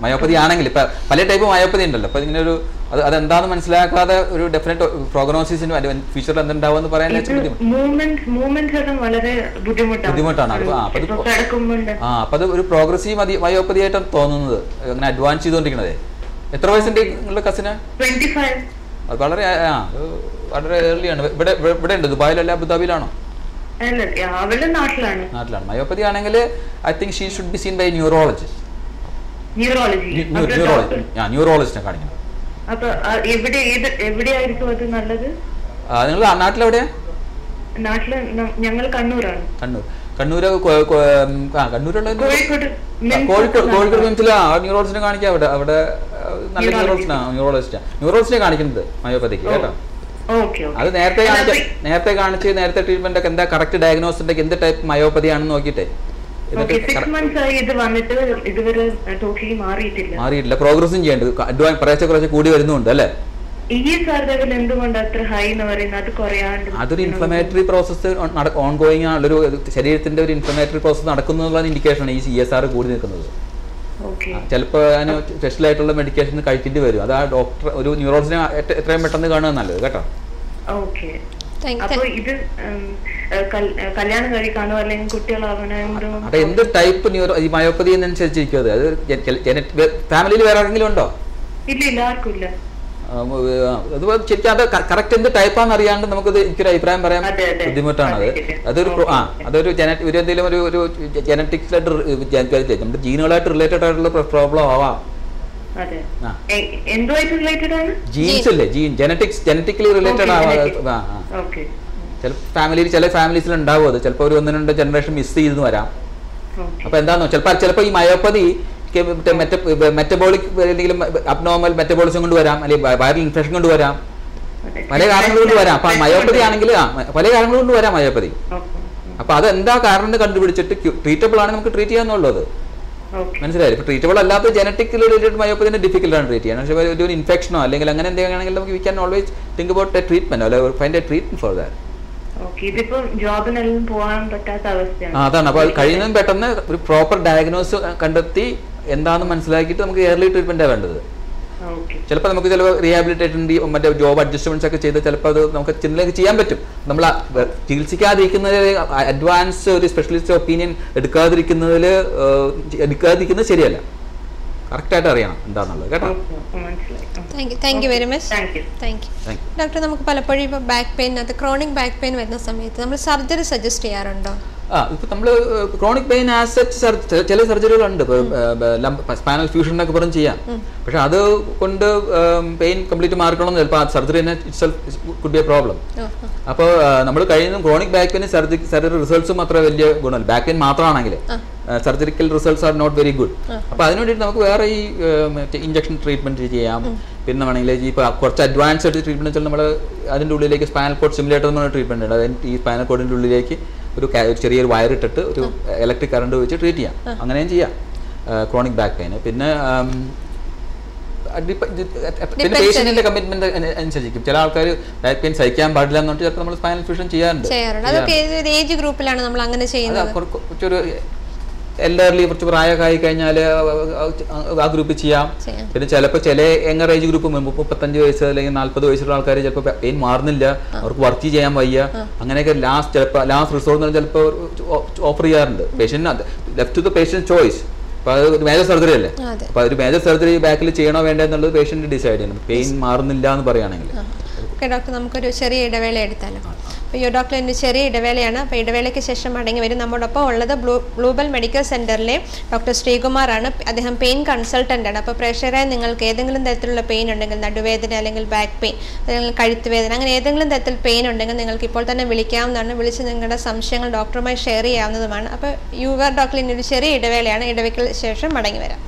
B: മയോപ്പതി ആണെങ്കിൽ ഇപ്പൊ പല ടൈപ്പ് മയോപ്പതി ഉണ്ടല്ലോ. അപ്പൊ ഇങ്ങനെ ഒരു അത് അതെന്താന്ന് മനസ്സിലാക്കാതെ ഒരു ഡെഫിനറ്റ് പ്രോഗ്നോസിസിന് ഫ്യൂച്ചറിൽ പറയാൻ ബുദ്ധിമുട്ട്.
G: മൂവ്മെന്റ് മൂവ്മെന്റ്സ് വളരെ ബുദ്ധിമുട്ടാണ്.
B: ആ, അപ്പൊ അത് ഒരു പ്രോഗ്രസീവ് മതി മയോപ്പതി ആയിട്ടാണ് തോന്നുന്നത്. അങ്ങനെ അഡ്വാൻസ് ചെയ്തുകൊണ്ടിരിക്കണത് എത്ര വയസ്സിന്റെ നിങ്ങളുടെ കസിന് അത് വളരെ ആ വളരെ ഏർലിയാണ് ഇവിടെ ഇവിടെ- ഇവിടെ ഉണ്ട്. ദുബായിലല്ല അബുദാബിയിലാണോ?
G: നാട്ടിലാണ്.
B: നാട്ടിലാണ്. മയോപ്പതി ആണെങ്കിൽ I think she should be seen by neurologist
G: neurology
B: neurology ആ ന്യൂറോളജിസ്റ്റിനെ കാണിക്കണം.
G: അപ്പൊ എവിടെ ഏത് എവിടെയായിരിക്കും അത് നല്ലത്?
B: നിങ്ങൾ നാട്ടിലെവിടെയാ
G: നാട്ടിൽ ഞങ്ങൾ കണ്ണൂരാണ്.
B: കണ്ണൂർ. കണ്ണൂര് കണ്ണൂരുള്ള
G: കോഴിക്കോട്.
B: കോഴിക്കോട് ന്യൂറോളജിനെ കാണിക്കാം അവിടെ. നല്ല. ന്യൂറോളജിസ്റ്റാ. ന്യൂറോളജിനെ കാണിക്കുന്നത് മയോപ്പതിക്ക് കേട്ടോ. അത് നേരത്തെ കാണിച്ച നേരത്തെ കാണിച്ച് നേരത്തെ ട്രീറ്റ്മെന്റ് ഒക്കെ എന്താ കറക്റ്റ് ഡയഗ്നോസ് ഉണ്ടെങ്കിൽ എന്ത് ടൈപ്പ് മയോപ്പതി ആണെന്ന് നോക്കിയിട്ടേ.
G: മാറിയിട്ടില്ല.
B: പ്രോഗ്രസും ചെയ്യേണ്ടത്. അഡ്വാൻസ് കുറേശ്ശെ കുറേശ്ശെ കൂടി വരുന്നുണ്ട് അല്ലേ?
G: അതൊരു
B: ഇൻഫ്ലമേറ്ററി പ്രോസസ്സ് ഓൺ ഗോയിങ് ആണുള്ള ഒരു ശരീരത്തിന്റെ ഒരു ഇൻഫ്ലമേറ്ററി പ്രോസസ്സ് നടക്കുന്നതുള്ള ഇൻഡിക്കേഷൻ ആണ് ഈ സി എസ് ആർ കൂടി നിൽക്കുന്നത്. ചിലപ്പോൾ അതിന് സ്പെഷ്യൽ ആയിട്ടുള്ള മെഡിക്കേഷൻ കഴിക്കേണ്ടി വരും. അത് ആ ഡോക്ടർ ഒരു ന്യൂറോളജിനെ എത്രയും പെട്ടെന്ന് കാണുക നല്ലത് കേട്ടോ.
G: അപ്പൊ ഇത് കല്യാണം കഴിക്കാനോ അല്ലെങ്കിൽ കുട്ടികളാവാനോ എന്ത്
B: ടൈപ്പ് ന്യൂറോ ഈ മയോപ്പതി അത്? ഫാമിലിയിൽ വേറെ ആരെങ്കിലും ഉണ്ടോ?
G: ഇല്ല ഇല്ല ആർക്കും ഇല്ല.
B: ആം, അത് ശരിക്കും അത് കറക്റ്റ് എന്ത് ടൈപ്പാന്ന് അറിയാണ്ട് നമുക്കത് എനിക്കൊരു അഭിപ്രായം പറയാൻ
G: അതെ, അതെ.
B: ബുദ്ധിമുട്ടാണ്. അത്
G: അതെ, ശരി.
B: അതൊരു ആ. അതൊരു ജന ഒരു എന്തെങ്കിലും ഒരു ഒരു ജനറ്റിക്സിലായിട്ട് നമ്മുടെ ജീനുകളായിട്ട് റിലേറ്റഡ് ആയിട്ടുള്ള പ്രോബ്ലം ആവാം. Genes gene genetics genetically related ചില ഫാമിലിയിൽ ചില ഫാമിലീസിൽ ഉണ്ടാവും അത്. ചിലപ്പോൾ ഒരു ഒന്ന് രണ്ട് ജനറേഷൻ മിസ് ചെയ്തെന്ന് വരാം. അപ്പൊ എന്താണോ ചിലപ്പോൾ ചിലപ്പോൾ ഈ മയോപ്പതി മെറ്റബോളിക് എന്തെങ്കിലും അബ്നോർമൽ മെറ്റബോളിസം കൊണ്ട് വരാം. അല്ലെങ്കിൽ വൈറൽ ഇൻഫെക്ഷൻ കൊണ്ട് വരാം. പല കാരണങ്ങൾ കൊണ്ട് വരാം. അപ്പൊ മയോപ്പതി ആണെങ്കിൽ പല കാരണങ്ങൾ കൊണ്ട് വരാം മയോപ്പതി അപ്പൊ അത് എന്താ കാരണം കണ്ടുപിടിച്ചിട്ട് ട്രീറ്റബിൾ ആണ് നമുക്ക് ട്രീറ്റ് ചെയ്യാന്നുള്ളത്. മനസ്സിലായി. ഇപ്പൊ ട്രീറ്റബിൾ അല്ലാത്ത ജനറ്റിക് റിലേറ്റഡ് മയോപ്പതിന്റെ ഡിഫിക്കൽട്ടാണ് ട്രീറ്റ് ചെയ്യാൻ. പക്ഷേ ഒരു- ഇൻഫെക്ഷനോ അല്ലെങ്കിൽ അങ്ങനെ എന്തെങ്കിലും ആണെങ്കിൽ നമുക്ക് we can always think about a treatment അല്ലെ find a treatment for that അതാണ്. അപ്പോൾ കഴിയുന്നതും പെട്ടെന്ന് ഒരു പ്രോപ്പർ ഡയഗ്നോസ് കണ്ടെത്തി എന്താണെന്ന് മനസ്സിലാക്കിയിട്ട് നമുക്ക് എയർലി ട്രീറ്റ്മെന്റാണ് വേണ്ടത്. ചിലപ്പോൾ നമുക്ക് ചിലപ്പോൾ റീഹാബിലിറ്റേഷൻ മറ്റേ ജോബ് അഡ്ജസ്റ്റ്മെന്റ്സ് ഒക്കെ ചെയ്ത് ചിലപ്പോൾ അത് നമുക്ക് ചിന്തയിലേക്ക് ചെയ്യാൻ പറ്റും. നമ്മൾ ചികിത്സിക്കാതിരിക്കുന്നത് ചികിത്സിക്കാതിരിക്കുന്നതിൽ അഡ്വാൻസ് ഒരു സ്പെഷ്യലിസ്റ്റ് ഒപ്പീനിയൻ എടുക്കാതിരിക്കുന്നതിൽ എടുക്കാതിരിക്കുന്നത് ശരിയല്ല. കറക്റ്റായിട്ട് അറിയണം എന്താണെന്നുള്ളത് കേട്ടോ?
A: Thank you thank you very much
G: thank you
A: doctor നമുക്ക് പലപ്പോഴും ഇപ്പോൾ ബാക്ക് പെയിനകത്ത് ക്രോണിക് ബാക്ക് പെയിൻ വരുന്ന സമയത്ത് നമ്മൾ സർജറി സജസ്റ്റ് ചെയ്യാറുണ്ടോ?
B: ആ ഇപ്പൊ നമ്മൾ ക്രോണിക് പെയിൻ ആസെറ്റ് ചില സർജറികളുണ്ട് ഉണ്ട് സ്പാനൽ ഫ്യൂഷൻ എന്നൊക്കെ പറഞ്ഞ് ചെയ്യാം. പക്ഷെ അത് കൊണ്ട് പെയിൻ കംപ്ലീറ്റ് മാറിക്കണം ചിലപ്പോൾ ആ സർജറി തന്നെ കുഡ് ബി എ പ്രോബ്ലം അപ്പോൾ നമ്മൾ കഴിയുന്ന chronic back pain surgery surgery റിസൾട്ട്സും അത്ര വലിയ ഗുണമല്ല. ബാക്ക് പെയിൻ മാത്രമാണെങ്കിൽ surgical results are not very good അപ്പോൾ അതിനു വേണ്ടിയിട്ട് നമുക്ക് വേറെ ഈ ഇഞ്ചക്ഷൻ ട്രീറ്റ്മെന്റ് ചെയ്യാം. പിന്നെ വേണമെങ്കിൽ ഈ കുറച്ച് അഡ്വാൻസ്ഡ് ട്രീറ്റ്മെന്റ് വെച്ചാൽ നമ്മൾ അതിന്റെ ഉള്ളിലേക്ക് സ്പാനൽ കോഡ് സിമുലേറ്റർ എന്ന് പറഞ്ഞ ട്രീറ്റ്മെന്റ് ഉണ്ട്. അതായത് ഈ സ്പാനൽ കോഡിന്റെ ഉള്ളിലേക്ക് ഒരു ചെറിയൊരു വയർ ഇട്ടിട്ട് ഒരു ഇലക്ട്രിക് കറണ്ട് വെച്ച് ട്രീറ്റ് ചെയ്യാം. അങ്ങനെയും ചെയ്യാം. ക്രോണിക് ബാക്ക് പെയിന് പിന്നെ പിന്നെ പേഷ്യന്റിന്റെ കമ്മിറ്റ്മെന്റ് അനുസരിച്ചിരിക്കും ചില ആൾക്കാർ ബാക്ക് പെയിൻ സഹിക്കാൻ പാടില്ല എന്ന് പറഞ്ഞിട്ട് ചിലപ്പോൾ നമ്മൾ സ്പൈനൽ ഫ്യൂഷൻ ചെയ്യാറുണ്ട്.
A: ഏജ് ഗ്രൂപ്പിലാണ് നമ്മൾ അങ്ങനെ ചെയ്യുന്നത്?
B: കുറ- കുറച്ചൊരു എല്ലർലി കുറച്ച് പ്രായമൊക്കെ ആയി കഴിഞ്ഞാൽ ആ ഗ്രൂപ്പ് ചെയ്യാം. പിന്നെ ചിലപ്പോൾ ചില യങ്ങർ ഏജ് ഗ്രൂപ്പ് മുപ്പത്തഞ്ച് വയസ്സ് അല്ലെങ്കിൽ നാല്പത് വയസ്സുള്ള ആൾക്കാർ ചിലപ്പോൾ പെയിൻ മാറുന്നില്ല. അവർക്ക് വർക്ക് ചെയ്യാൻ വയ്യ. അങ്ങനെയൊക്കെ ലാസ്റ്റ് ചിലപ്പോൾ ലാസ്റ്റ് റിസോർട്ട് എന്ന് ചിലപ്പോൾ ഓഫർ ചെയ്യാറുണ്ട്. Patient left to the patient choice അപ്പോൾ അത് ഒരു മേജർ സർജറി അല്ലേ. അപ്പോൾ ഒരു മേജർ സർജറി ബാക്കിൽ ചെയ്യണോ വേണ്ടോ എന്നുള്ളത് പേഷ്യന്റ് ഡിസൈഡ് ചെയ്യണം. പെയിൻ മാറുന്നില്ല എന്ന് പറയുകയാണെങ്കിൽ.
A: ഡോക്ടർ നമുക്കൊരു ചെറിയ ഇടവേള എടുത്താലോ? അപ്പോൾ ഡോക്ടർ എന്റെ ചെറിയ ഇടവേളയാണ്. അപ്പോൾ ഇടവേളയ്ക്ക് ശേഷം മടങ്ങി വരും. നമ്മോടൊപ്പം ഉള്ളത് ബ്ലൂ ഗ്ലോബൽ മെഡിക്കൽ സെന്ററിലെ ഡോക്ടർ ശ്രീകുമാറാണ്. അദ്ദേഹം പെയിൻ കൺസൾട്ടന്റാണ് അപ്പോൾ പ്രേക്ഷകരായ നിങ്ങൾക്ക് ഏതെങ്കിലും തരത്തിലുള്ള പെയിൻ ഉണ്ടെങ്കിൽ നടുവേദന അല്ലെങ്കിൽ ബാക്ക് പെയിൻ അല്ലെങ്കിൽ കഴുത്ത് വേദന അങ്ങനെ ഏതെങ്കിലും തരത്തിൽ പെയിൻ ഉണ്ടെങ്കിൽ നിങ്ങൾക്ക് ഇപ്പോൾ തന്നെ വിളിക്കാവുന്നതാണ്. വിളിച്ച് നിങ്ങളുടെ സംശയങ്ങൾ ഡോക്ടറുമായി ഷെയർ ചെയ്യാവുന്നതുമാണ്. അപ്പോൾ യുവർ ഡോക്ടർ ഇനി ഒരു ചെറിയ ഇടവേളയാണ്. ഇടവേളയ്ക്ക് ശേഷം മടങ്ങി വരാം.